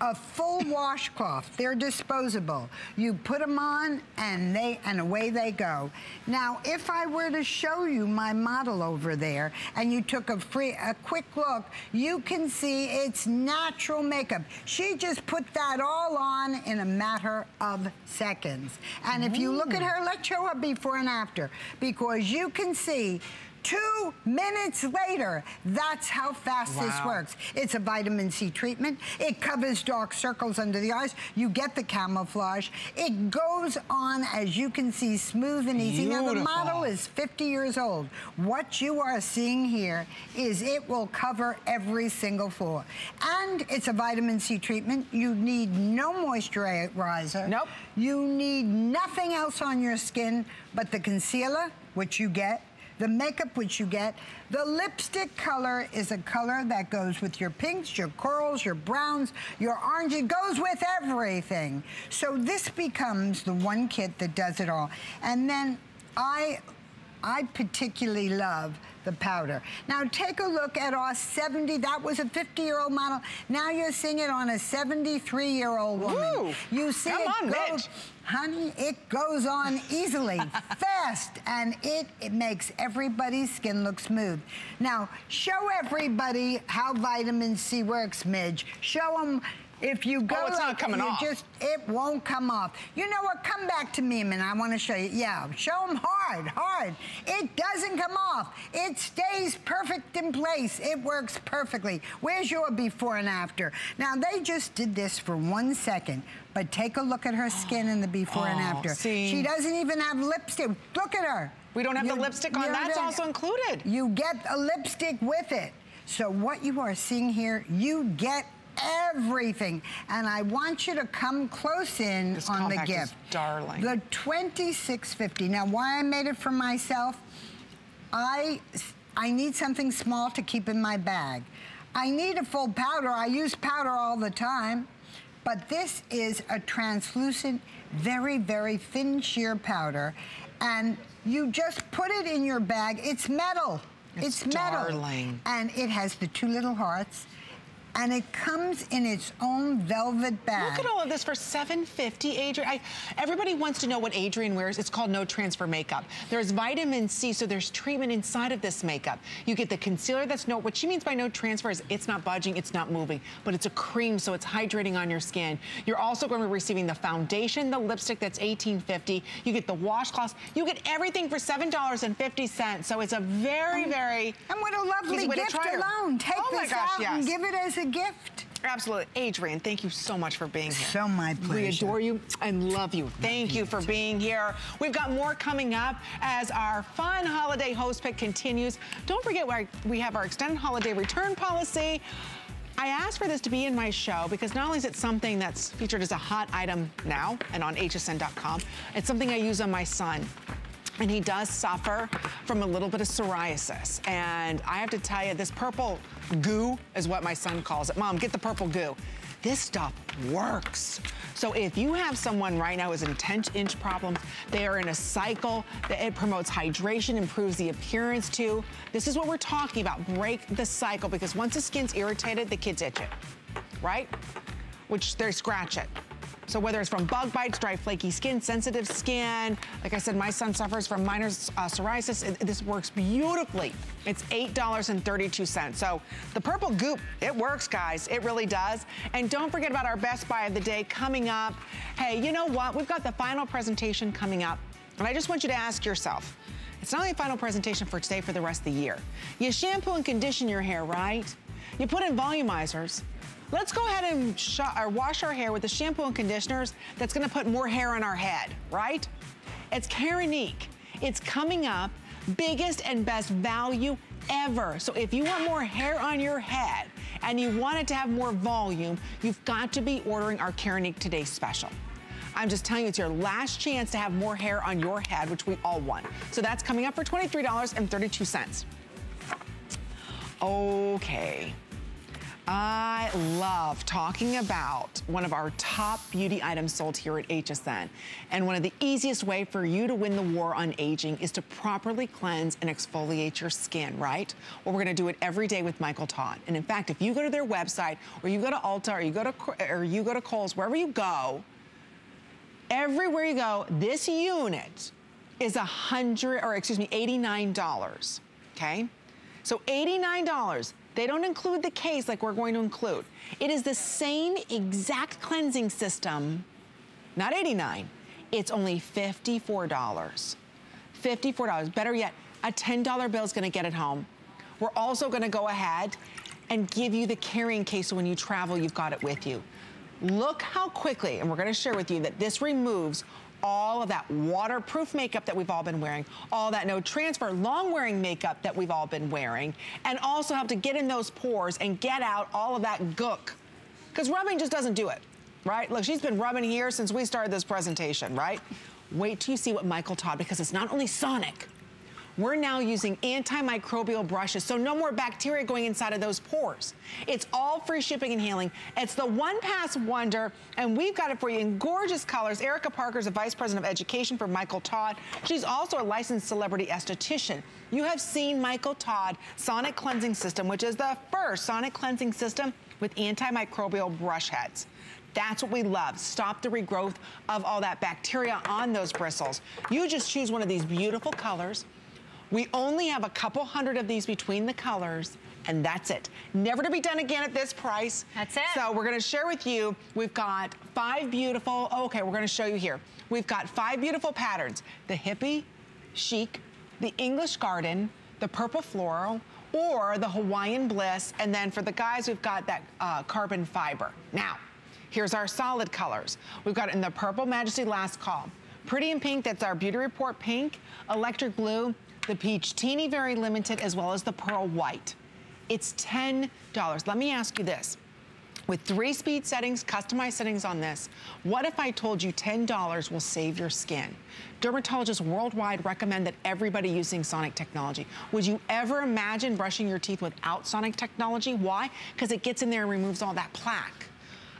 a full washcloth. They're disposable. You put them on and they and away they go. Now, if I were to show you my model over there and you took a free a quick look, you can see it's natural makeup. She just put that all on in a matter of seconds. And if you look at mm. her, let's show her before and after because you can see Two minutes later, that's how fast wow. this works. It's a vitamin C treatment. It covers dark circles under the eyes. You get the camouflage. It goes on, as you can see, smooth and easy. Beautiful. Now, the model is 50 years old. What you are seeing here is it will cover every single floor. And it's a vitamin C treatment. You need no moisturizer. Nope. You need nothing else on your skin but the concealer, which you get, the makeup which you get. The lipstick color is a color that goes with your pinks, your corals, your browns, your orange. It goes with everything. So this becomes the one kit that does it all. And then I, I particularly love the powder. Now take a look at our 70, that was a 50-year-old model. Now you're seeing it on a 73-year-old woman. Ooh, you see come it on, go, Mitch. Honey, it goes on easily, (laughs) fast, and it, it makes everybody's skin look smooth. Now, show everybody how vitamin C works, Midge. Show them if you go oh, it's like, not coming off. just, it won't come off. You know what? Come back to me, man. I want to show you. Yeah, show them hard, hard. It doesn't come off. It stays perfect in place. It works perfectly. Where's your before and after? Now, they just did this for one second, but take a look at her skin in the before oh, and after. See? She doesn't even have lipstick. Look at her. We don't have you, the lipstick on. That's also included. You get a lipstick with it. So what you are seeing here, you get everything. And I want you to come close in this on the gift. darling. The 2650. Now, why I made it for myself, I, I need something small to keep in my bag. I need a full powder. I use powder all the time. But this is a translucent, very, very thin sheer powder. And you just put it in your bag. It's metal. It's, it's metal. Darling. And it has the two little hearts and it comes in its own velvet bag. Look at all of this for $7.50, Adrienne. I, everybody wants to know what Adrienne wears. It's called No Transfer Makeup. There's vitamin C, so there's treatment inside of this makeup. You get the concealer that's no, what she means by no transfer is it's not budging, it's not moving, but it's a cream, so it's hydrating on your skin. You're also going to be receiving the foundation, the lipstick that's $18.50. You get the washcloths. You get everything for $7.50, so it's a very, very And what a lovely gift alone. Take oh this gosh, out yes. and give it as a gift. Absolutely. Adrienne, thank you so much for being here. So my pleasure. We adore you and love you. Thank you for being here. We've got more coming up as our fun holiday host pick continues. Don't forget we have our extended holiday return policy. I asked for this to be in my show because not only is it something that's featured as a hot item now and on hsn.com, it's something I use on my son and he does suffer from a little bit of psoriasis. And I have to tell you, this purple goo is what my son calls it. Mom, get the purple goo. This stuff works. So if you have someone right now with an 10-inch problem, they are in a cycle that it promotes hydration, improves the appearance too. This is what we're talking about, break the cycle, because once the skin's irritated, the kids itch it, right? Which they scratch it. So whether it's from bug bites, dry flaky skin, sensitive skin, like I said, my son suffers from minor uh, psoriasis. It, this works beautifully. It's $8.32. So the purple goop, it works, guys. It really does. And don't forget about our best buy of the day coming up. Hey, you know what? We've got the final presentation coming up. And I just want you to ask yourself, it's not only a final presentation for today, for the rest of the year. You shampoo and condition your hair, right? You put in volumizers. Let's go ahead and wash our hair with the shampoo and conditioners that's gonna put more hair on our head, right? It's Keranique. It's coming up, biggest and best value ever. So if you want more hair on your head and you want it to have more volume, you've got to be ordering our Keranique Today special. I'm just telling you, it's your last chance to have more hair on your head, which we all want. So that's coming up for $23.32. Okay. I love talking about one of our top beauty items sold here at HSN. And one of the easiest way for you to win the war on aging is to properly cleanse and exfoliate your skin, right? Well, we're gonna do it every day with Michael Todd. And in fact, if you go to their website or you go to Ulta or you go to, or you go to Kohl's, wherever you go, everywhere you go, this unit is a hundred, or excuse me, $89, okay? So $89, they don't include the case like we're going to include. It is the same exact cleansing system, not 89, it's only $54. $54, better yet, a $10 bill is gonna get it home. We're also gonna go ahead and give you the carrying case so when you travel, you've got it with you. Look how quickly, and we're gonna share with you that this removes all of that waterproof makeup that we've all been wearing, all that no transfer long wearing makeup that we've all been wearing, and also help to get in those pores and get out all of that gook. Because rubbing just doesn't do it, right? Look, she's been rubbing here since we started this presentation, right? Wait till you see what Michael Todd, because it's not only sonic, we're now using antimicrobial brushes, so no more bacteria going inside of those pores. It's all free shipping and handling. It's the one pass wonder, and we've got it for you in gorgeous colors. Erica Parker is the Vice President of Education for Michael Todd. She's also a licensed celebrity esthetician. You have seen Michael Todd Sonic Cleansing System, which is the first Sonic Cleansing System with antimicrobial brush heads. That's what we love. Stop the regrowth of all that bacteria on those bristles. You just choose one of these beautiful colors. We only have a couple hundred of these between the colors and that's it. Never to be done again at this price. That's it. So we're gonna share with you, we've got five beautiful, oh, okay, we're gonna show you here. We've got five beautiful patterns. The hippie, chic, the English garden, the purple floral, or the Hawaiian bliss, and then for the guys, we've got that uh, carbon fiber. Now, here's our solid colors. We've got it in the purple Majesty Last Call. Pretty in pink, that's our Beauty Report pink, electric blue, the peach teeny very limited, as well as the pearl white. It's $10. Let me ask you this. With three speed settings, customized settings on this, what if I told you $10 will save your skin? Dermatologists worldwide recommend that everybody using Sonic technology. Would you ever imagine brushing your teeth without Sonic technology? Why? Because it gets in there and removes all that plaque.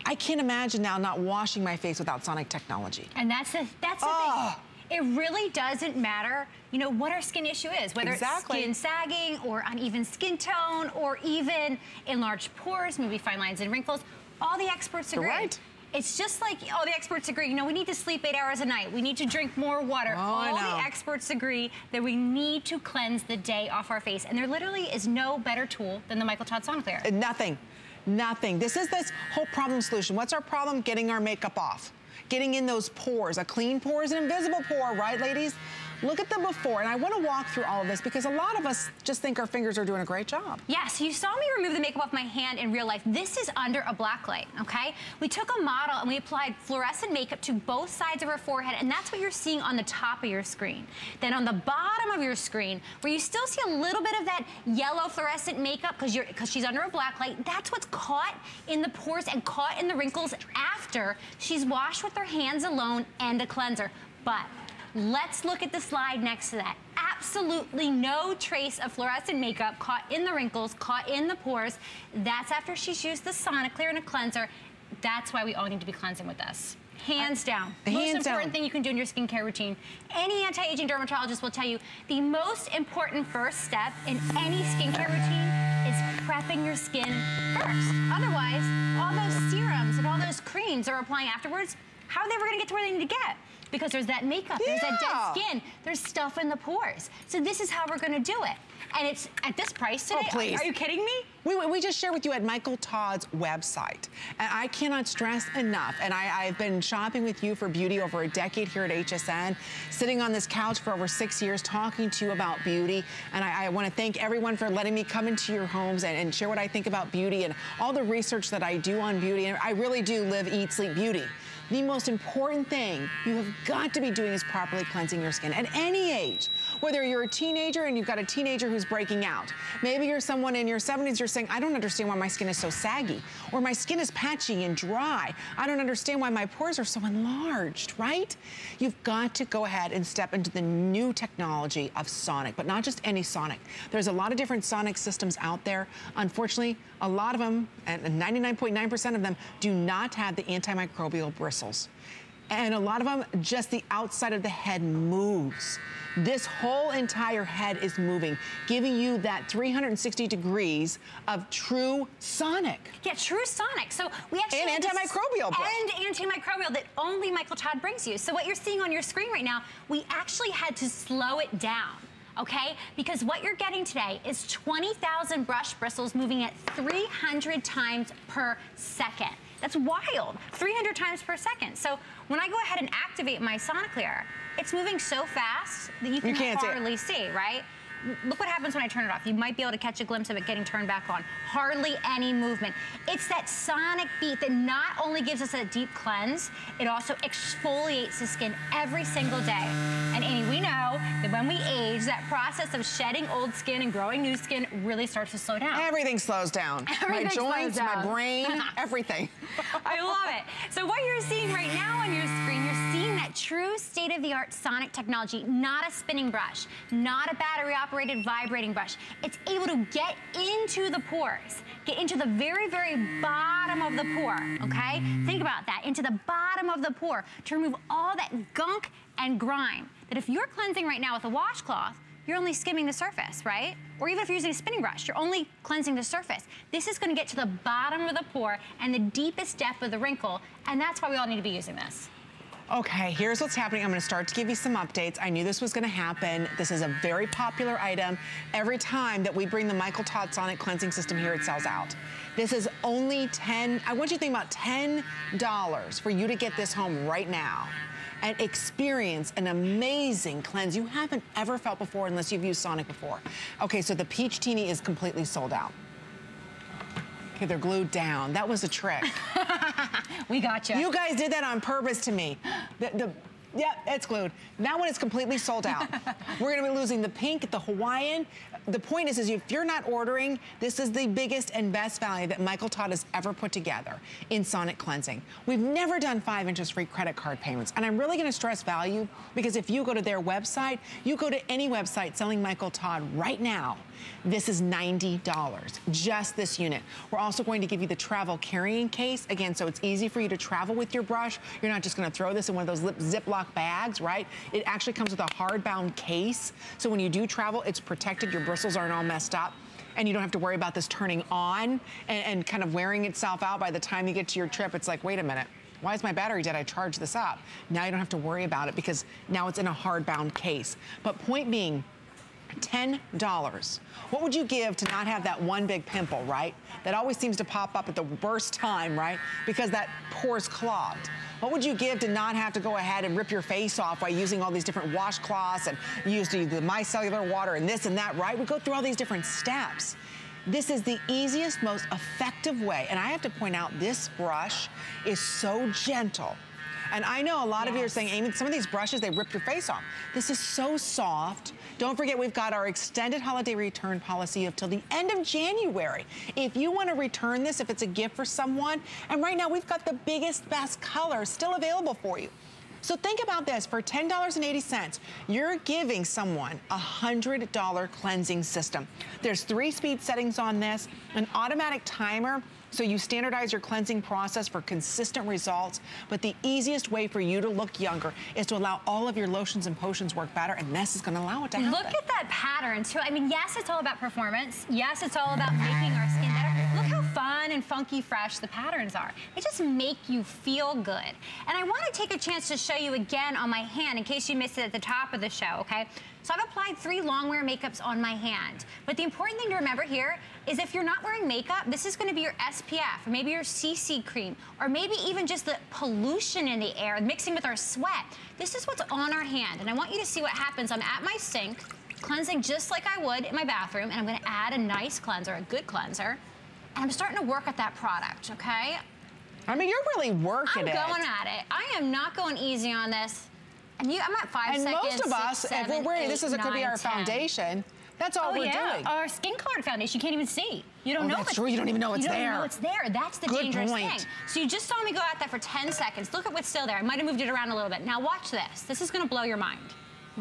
I can't imagine now not washing my face without Sonic technology. And that's the, that's the oh. thing ah! It really doesn't matter, you know, what our skin issue is, whether exactly. it's skin sagging or uneven skin tone or even enlarged pores, maybe fine lines and wrinkles. All the experts agree. You're right. It's just like all the experts agree, you know, we need to sleep eight hours a night. We need to drink more water. Oh, all the experts agree that we need to cleanse the day off our face. And there literally is no better tool than the Michael Todd Soniclear. Nothing. Nothing. This is this whole problem solution. What's our problem? Getting our makeup off getting in those pores. A clean pore is an invisible pore, right, ladies? Look at the before, and I wanna walk through all of this because a lot of us just think our fingers are doing a great job. Yes, you saw me remove the makeup off my hand in real life. This is under a black light, okay? We took a model and we applied fluorescent makeup to both sides of her forehead, and that's what you're seeing on the top of your screen. Then on the bottom of your screen, where you still see a little bit of that yellow fluorescent makeup because you're because she's under a black light, that's what's caught in the pores and caught in the wrinkles after she's washed with her hands alone and a cleanser. But Let's look at the slide next to that. Absolutely no trace of fluorescent makeup caught in the wrinkles, caught in the pores. That's after she's used the Soniclear and a cleanser. That's why we all need to be cleansing with this. Hands uh, down. Hands most important down. thing you can do in your skincare routine. Any anti-aging dermatologist will tell you the most important first step in any skincare routine is prepping your skin first. Otherwise, all those serums and all those creams they're applying afterwards, how are they ever gonna get to where they need to get? Because there's that makeup, yeah. there's that dead skin, there's stuff in the pores. So this is how we're gonna do it. And it's at this price oh, today. Oh, please. Are, are you kidding me? We, we just shared with you at Michael Todd's website. And I cannot stress enough, and I, I've been shopping with you for beauty over a decade here at HSN, sitting on this couch for over six years talking to you about beauty. And I, I want to thank everyone for letting me come into your homes and, and share what I think about beauty and all the research that I do on beauty. And I really do live, eat, sleep beauty. The most important thing you have got to be doing is properly cleansing your skin at any age. Whether you're a teenager and you've got a teenager who's breaking out. Maybe you're someone in your 70s, you're saying, I don't understand why my skin is so saggy. Or my skin is patchy and dry. I don't understand why my pores are so enlarged, right? You've got to go ahead and step into the new technology of Sonic, but not just any Sonic. There's a lot of different Sonic systems out there. Unfortunately, a lot of them, and 99.9% of them, do not have the antimicrobial bristles. And a lot of them, just the outside of the head moves. This whole entire head is moving, giving you that 360 degrees of true sonic. Yeah, true sonic. So we actually and antimicrobial. And antimicrobial that only Michael Todd brings you. So what you're seeing on your screen right now, we actually had to slow it down okay? Because what you're getting today is 20,000 brush bristles moving at 300 times per second. That's wild, 300 times per second. So when I go ahead and activate my Soniclear, it's moving so fast that you can you hardly see, right? Look what happens when I turn it off. You might be able to catch a glimpse of it getting turned back on. Hardly any movement. It's that sonic beat that not only gives us a deep cleanse, it also exfoliates the skin every single day. And Amy, we know that when we age, that process of shedding old skin and growing new skin really starts to slow down. Everything slows down. (laughs) Everything my joints, down. my brain, (laughs) everything. I love it. So what you're seeing right now on your screen, you're seeing that true state-of-the-art sonic technology, not a spinning brush, not a battery operated vibrating brush. It's able to get into the pores, get into the very, very bottom of the pore, okay? Think about that, into the bottom of the pore to remove all that gunk and grime. That if you're cleansing right now with a washcloth, you're only skimming the surface, right? Or even if you're using a spinning brush, you're only cleansing the surface. This is gonna get to the bottom of the pore and the deepest depth of the wrinkle, and that's why we all need to be using this. Okay, here's what's happening. I'm gonna start to give you some updates. I knew this was gonna happen. This is a very popular item. Every time that we bring the Michael Todd Sonic Cleansing System here, it sells out. This is only 10, I want you to think about $10 for you to get this home right now and experience an amazing cleanse you haven't ever felt before unless you've used Sonic before. Okay, so the Peach Teeny is completely sold out. Okay, they're glued down. That was a trick. (laughs) we got you. You guys did that on purpose to me. The, the, yeah, it's glued. That one is completely sold out. (laughs) We're gonna be losing the pink, the Hawaiian. The point is, is if you're not ordering, this is the biggest and best value that Michael Todd has ever put together in Sonic Cleansing. We've never done five interest-free credit card payments. And I'm really gonna stress value because if you go to their website, you go to any website selling Michael Todd right now, this is $90, just this unit. We're also going to give you the travel carrying case, again, so it's easy for you to travel with your brush. You're not just gonna throw this in one of those Ziploc bags, right? It actually comes with a hardbound case, so when you do travel, it's protected, your bristles aren't all messed up and you don't have to worry about this turning on and, and, kind of wearing itself out by the time you get to your trip. It's like, wait a minute. Why is my battery dead? I charged this up. Now you don't have to worry about it because now it's in a hardbound case. But point being, $10. What would you give to not have that one big pimple, right? That always seems to pop up at the worst time, right? Because that pore's clogged. What would you give to not have to go ahead and rip your face off by using all these different washcloths and use the, micellar water and this and that, right? We go through all these different steps. This is the easiest, most effective way. And I have to point out, this brush is so gentle. And I know a lot yes. of you are saying, Amy, some of these brushes, they rip your face off. This is so soft. Don't forget, we've got our extended holiday return policy up till the end of January. If you want to return this, if it's a gift for someone, and right now we've got the biggest, best color still available for you. So think about this, for $10.80, you're giving someone a $100 cleansing system. There's three speed settings on this, an automatic timer, so you standardize your cleansing process for consistent results, but the easiest way for you to look younger is to allow all of your lotions and potions work better, and this is gonna allow it to happen. Look at that pattern too. I mean, yes, it's all about performance. Yes, it's all about making our skin better. Look how fun and funky fresh the patterns are. They just make you feel good. And I wanna take a chance to show you again on my hand in case you missed it at the top of the show, okay? So I've applied three long wear makeups on my hand. But the important thing to remember here is if you're not wearing makeup, this is gonna be your SPF, or maybe your CC cream, or maybe even just the pollution in the air mixing with our sweat. This is what's on our hand. And I want you to see what happens. I'm at my sink, cleansing just like I would in my bathroom, and I'm gonna add a nice cleanser, a good cleanser, and I'm starting to work at that product, okay? I mean, you're really working I'm it. I'm going at it. I am not going easy on this you, I'm at five and seconds. And most of us, six, seven, if we're wearing, eight, this is, it could be our 10. foundation. That's all oh, we're yeah. doing. Our skin colored foundation, you can't even see. You don't oh, know that's true. You don't even know it's there. You don't know it's there. That's the Good dangerous point. thing. So you just saw me go out there for 10 seconds. Look at what's still there. I might have moved it around a little bit. Now watch this. This is gonna blow your mind.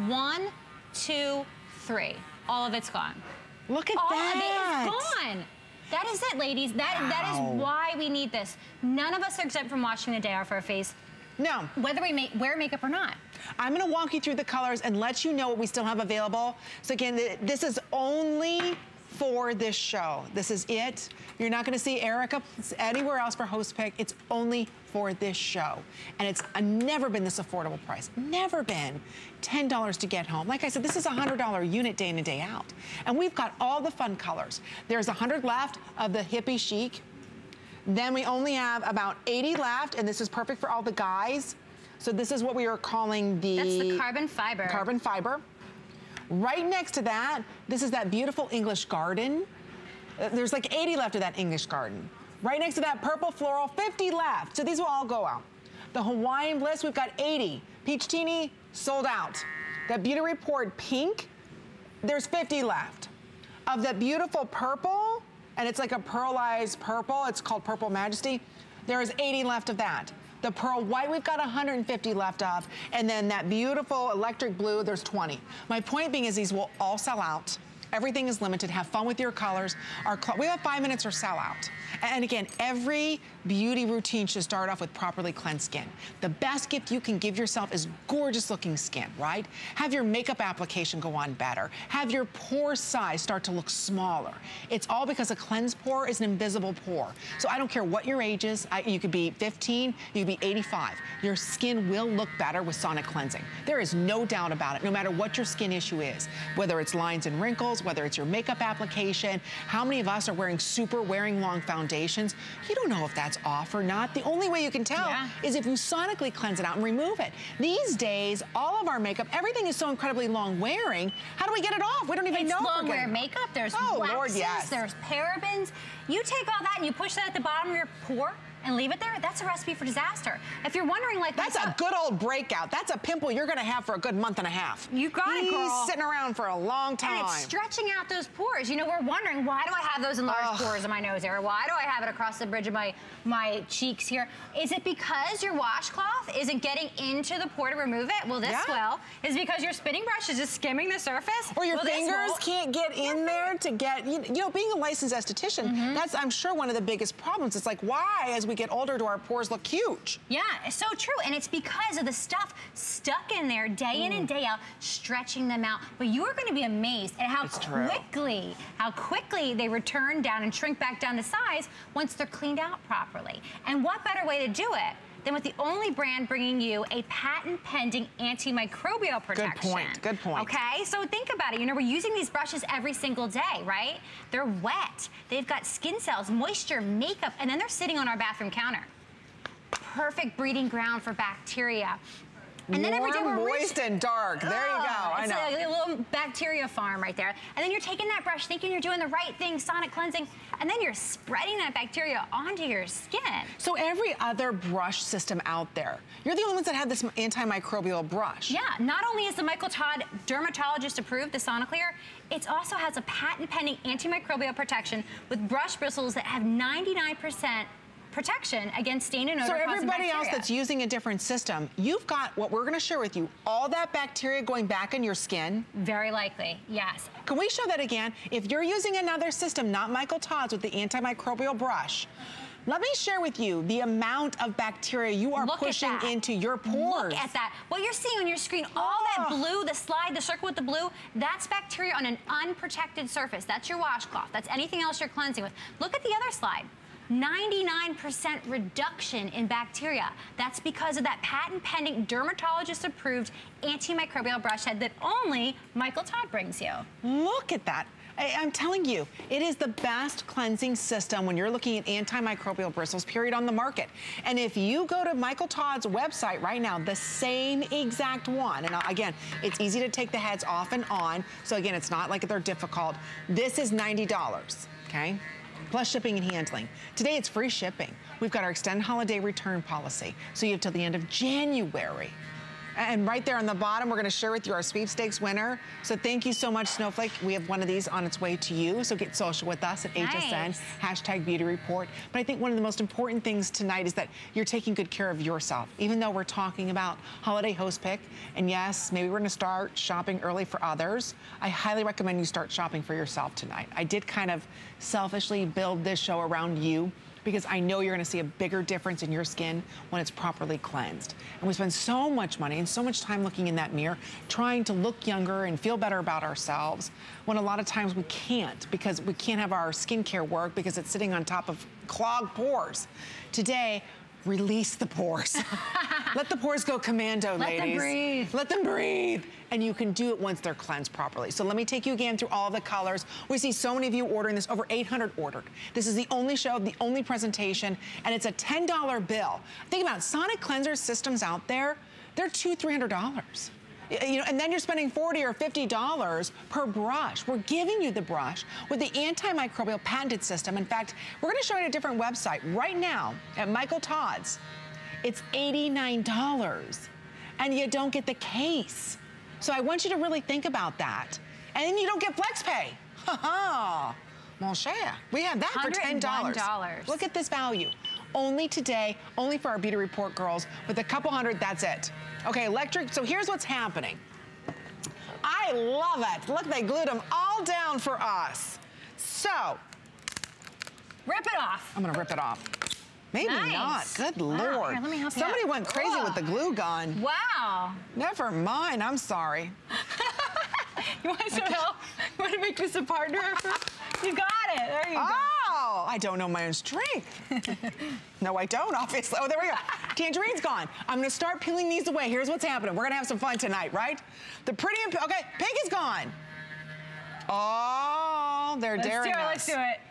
One, two, three. All of it's gone. Look at All that. of it is gone. That is it, ladies. That, wow. that is why we need this. None of us are exempt from washing the day off our face. No. Whether we make, wear makeup or not. I'm gonna walk you through the colors and let you know what we still have available. So again, this is only for this show. This is it. You're not gonna see Erica anywhere else for host pick. It's only for this show. And it's uh, never been this affordable price. Never been $10 to get home. Like I said, this is a $100 unit day in and day out. And we've got all the fun colors. There's 100 left of the hippie chic. Then we only have about 80 left, and this is perfect for all the guys. So this is what we are calling the... That's the carbon fiber. Carbon fiber. Right next to that, this is that beautiful English garden. Uh, There's like 80 left of that English garden. Right next to that purple floral, 50 left. So these will all go out. The Hawaiian Bliss, we've got 80. Peach Teeny, sold out. That Beauty Report pink, there's 50 left. Of that beautiful purple, and it's like a pearlized purple, it's called Purple Majesty, there is 80 left of that. The pearl white, we've got 150 left of. And then that beautiful electric blue, there's 20. My point being is these will all sell out. Everything is limited. Have fun with your colors. Our we have five minutes or sell out. And again, every beauty routine should start off with properly cleansed skin. The best gift you can give yourself is gorgeous looking skin, right? Have your makeup application go on better. Have your pore size start to look smaller. It's all because a cleansed pore is an invisible pore. So I don't care what your age is. I, you could be 15, you could be 85. Your skin will look better with sonic cleansing. There is no doubt about it, no matter what your skin issue is, whether it's lines and wrinkles, whether it's your makeup application. How many of us are wearing super wearing long foundations? You don't know if that's off or not. The only way you can tell Yeah. is if you sonically cleanse it out and remove it. These days, all of our makeup, everything is so incredibly long wearing. How do we get it off? We don't even It's know. we're long wear makeup. There's Oh, waxes. Lord, yes. There's parabens. You take all that and you push that at the bottom of your pore and leave it there. That's a recipe for disaster. If you're wondering, like, That's a good old breakout. That's a pimple you're gonna have for a good month and a half. You got it, girl. He's sitting around for a long time. And it's stretching out those pores. You know, we're wondering, why do I have those enlarged Ugh. pores in my nose area? Why do I have it across the bridge of my, my cheeks here? Is it because your washcloth isn't getting into the pore to remove it? Well, this Yeah. will. Is it because your spinning brush is just skimming the surface? Or your Well, fingers can't get in there to get, you know, being a licensed esthetician, Mm-hmm. that's, I'm sure, one of the biggest problems. It's like, why, as we get older, do our pores look huge? Yeah, it's so true. And it's because of the stuff stuck in there day in Mm. and day out, stretching them out. But you are going to be amazed at how It's true. quickly, how quickly they return down and shrink back down to size once they're cleaned out properly. And what better way to do it than with the only brand bringing you a patent pending antimicrobial protection. Good point, good point. Okay, so think about it. You know, we're using these brushes every single day, right? They're wet. They've got skin cells, moisture, makeup, and then they're sitting on our bathroom counter perfect breeding ground for bacteria. And then every day we're moist, and dark. There you go. Oh, I it's a little bacteria farm right there. And then you're taking that brush thinking you're doing the right thing, sonic cleansing, and then you're spreading that bacteria onto your skin. So every other brush system out there, you're the only ones that have this antimicrobial brush. Yeah, not only is the Michael Todd dermatologist approved, the Soniclear, it also has a patent pending antimicrobial protection with brush bristles that have 99% protection against stain and odor So everybody else that's using a different system, you've got what we're gonna share with you, all that bacteria going back in your skin. Very likely, yes. Can we show that again? If you're using another system, not Michael Todd's with the antimicrobial brush, let me share with you the amount of bacteria you are Look pushing into your pores. Look at that. What you're seeing on your screen, all that Oh. blue, the slide, the circle with the blue, that's bacteria on an unprotected surface. That's your washcloth. That's anything else you're cleansing with. Look at the other slide. 99% reduction in bacteria. That's because of that patent pending dermatologist approved antimicrobial brush head that only Michael Todd brings you. Look at that. I, am telling you, it is the best cleansing system when you're looking at antimicrobial bristles, period, on the market. And if you go to Michael Todd's website right now, the same exact one, and uh, again, it's easy to take the heads off and on, so again, it's not like they're difficult. This is $90, okay? Plus shipping and handling. Today, it's free shipping. We've got our extended holiday return policy, so you have till the end of January And right there on the bottom, we're gonna share with you our sweepstakes winner. So thank you so much, Snowflake. We have one of these on its way to you. So get social with us at nice. HSN, hashtag beauty report. But I think one of the most important things tonight is that you're taking good care of yourself. Even though we're talking about holiday host pick, and yes, maybe we're gonna start shopping early for others, I highly recommend you start shopping for yourself tonight. I did kind of selfishly build this show around you because I know you're gonna see a bigger difference in your skin when it's properly cleansed. And we spend so much money and so much time looking in that mirror, trying to look younger and feel better about ourselves, when a lot of times we can't because we can't have our skincare work because it's sitting on top of clogged pores. Today, release the pores. (laughs) Let the pores go commando, Let ladies. Let them breathe. Let them breathe. And you can do it once they're cleansed properly. So let me take you again through all the colors. We see so many of you ordering this, over 800 ordered. This is the only show, the only presentation, and it's a $10 bill. Think about it, Sonic cleanser systems out there, they're two, $300 you know, and then you're spending 40 or $50 per brush. We're giving you the brush with the antimicrobial patented system. In fact, we're gonna show you a different website right now at Michael Todd's. It's $89 and you don't get the case. So I want you to really think about that. And then you don't get flex pay. Ha ha. Mon cher. We have that for $10. Look at this value. Only today, only for our Beauty Report girls, with a couple hundred, that's it. Okay, electric, so here's what's happening. I love it. Look, they glued them all down for us. So. Rip it off. I'm gonna rip it off. Maybe nice. not. Good wow. lord. Here, let me help Somebody went crazy with the glue gun. Wow. Never mind. I'm sorry. (laughs) you want some help? (laughs) You want to make this a partner? You got it. There you oh, go. Ah! Oh, I don't know my own strength. (laughs) no, I don't, obviously. Oh, there we go. Tangerine's gone. I'm going to start peeling these away. Here's what's happening. We're going to have some fun tonight, right? The pretty and... Okay, pink is gone. Oh, they're let's daring do it, us. Let's do it.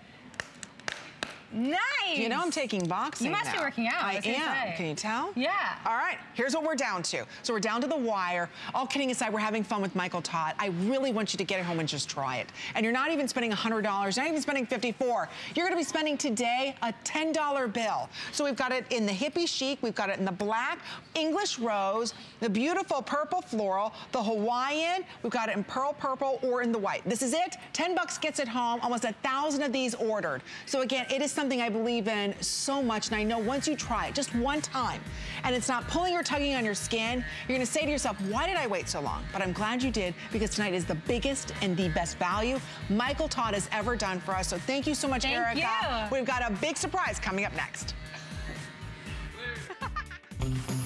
Nice. You know I'm taking boxing You must now. be working out. I am. Say. Can you tell? Yeah. All right. Here's what we're down to. So we're down to the wire. All kidding aside, we're having fun with Michael Todd. I really want you to get it home and just try it. And you're not even spending $100. You're not even spending 54 You're going to be spending today a $10 bill. So we've got it in the hippie chic. We've got it in the black, English rose, the beautiful purple floral, the Hawaiian. We've got it in pearl purple or in the white. This is it. 10 bucks gets it home. Almost a thousand of these ordered. So again, it is something I believe in so much. And I know once you try it, just one time, and it's not pulling or tugging on your skin, you're gonna say to yourself, why did I wait so long? But I'm glad you did because tonight is the biggest and the best value Michael Todd has ever done for us. So thank you so much, thank Erica. You. We've got a big surprise coming up next. (laughs)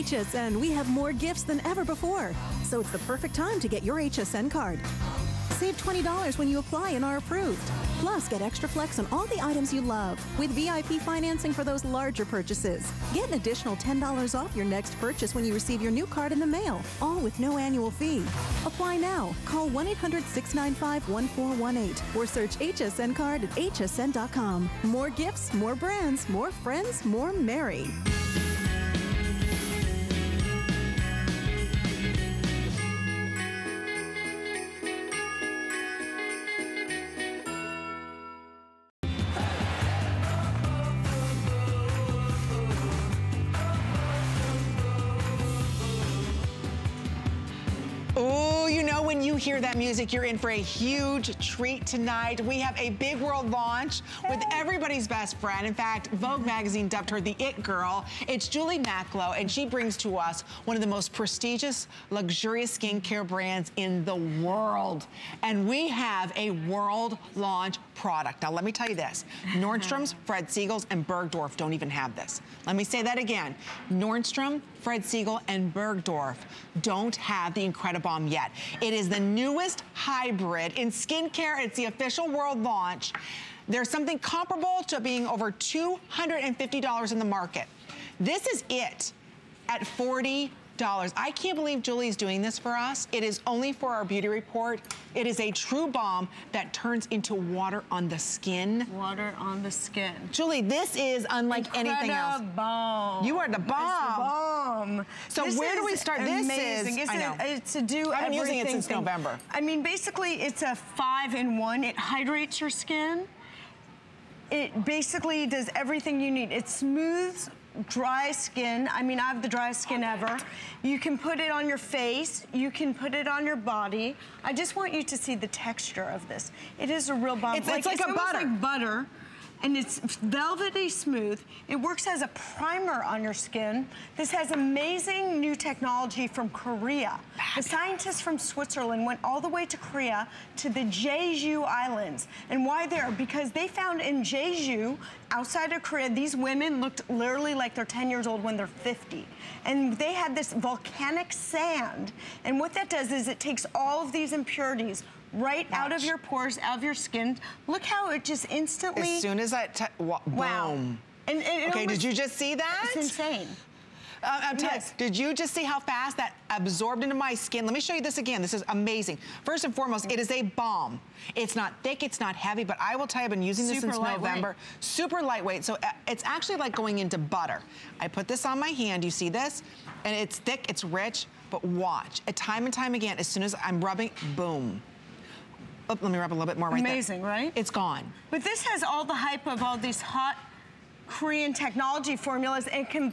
HSN, we have more gifts than ever before. So it's the perfect time to get your HSN card. Save $20 when you apply and are approved. Plus, get extra flex on all the items you love with VIP financing for those larger purchases. Get an additional $10 off your next purchase when you receive your new card in the mail, all with no annual fee. Apply now. Call 1 800 695 1418 or search HSN card at hsn.com. More gifts, more brands, more friends, more merry. Hear that music, you're in for a huge treat tonight. We have a big world launch with everybody's best friend. In fact, Vogue magazine dubbed her the It Girl. It's Julie Macklowe, and she brings to us one of the most prestigious, luxurious skincare brands in the world. And we have a world launch product. Now, let me tell you this. (laughs) Nordstrom's, Fred Segal's, and Bergdorf don't even have this. Let me say that again. Nordstrom, Fred Segal, and Bergdorf don't have the Incredibalm yet. It is the newest hybrid in skincare. It's the official world launch. There's something comparable to being over $250 in the market. This is it at 40 dollars. I can't believe Julie's doing this for us. It is only for our beauty report. It is a true balm that turns into water on the skin. Water on the skin. Julie, this is unlike Incredible. anything else. Bomb. You are the bomb. bomb. So This where do we start? This is- It's I a- know. It's to do I've been using it since thing. November. I mean, basically, it's a five-in-one. It hydrates your skin. It basically does everything you need. It smooths dry skin. I mean, I have the driest skin ever. You can put it on your face. You can put it on your body. I just want you to see the texture of this. It is a real bomb. It's- it's like a almost butter. like butter. And it's velvety smooth. It works as a primer on your skin. This has amazing new technology from Korea. The scientists from Switzerland went all the way to Korea to the Jeju Islands. And why there? Because they found in Jeju, outside of Korea, these women looked literally like they're 10 years old when they're 50. And they had this volcanic sand. And what that does is it takes all of these impurities right out of your pores, out of your skin. Look how it just instantly. As soon as I, t- wow. boom. And, and Okay, almost- did you just see that? It's insane. Uh, I'm Yes. did you just see how fast that absorbed into my skin? Let me show you this again. This is amazing. First and foremost, it is a balm. It's not thick, it's not heavy, but I will tell you, I've been using this Super since. November. Super lightweight, so uh, it's actually like going into butter. I put this on my hand, you see this? And it's thick, it's rich, but watch. Time and time again, as soon as I'm rubbing, boom. Oh, let me rub a little bit more right there. Amazing, right? It's gone. But this has all the hype of all these hot Korean technology formulas and can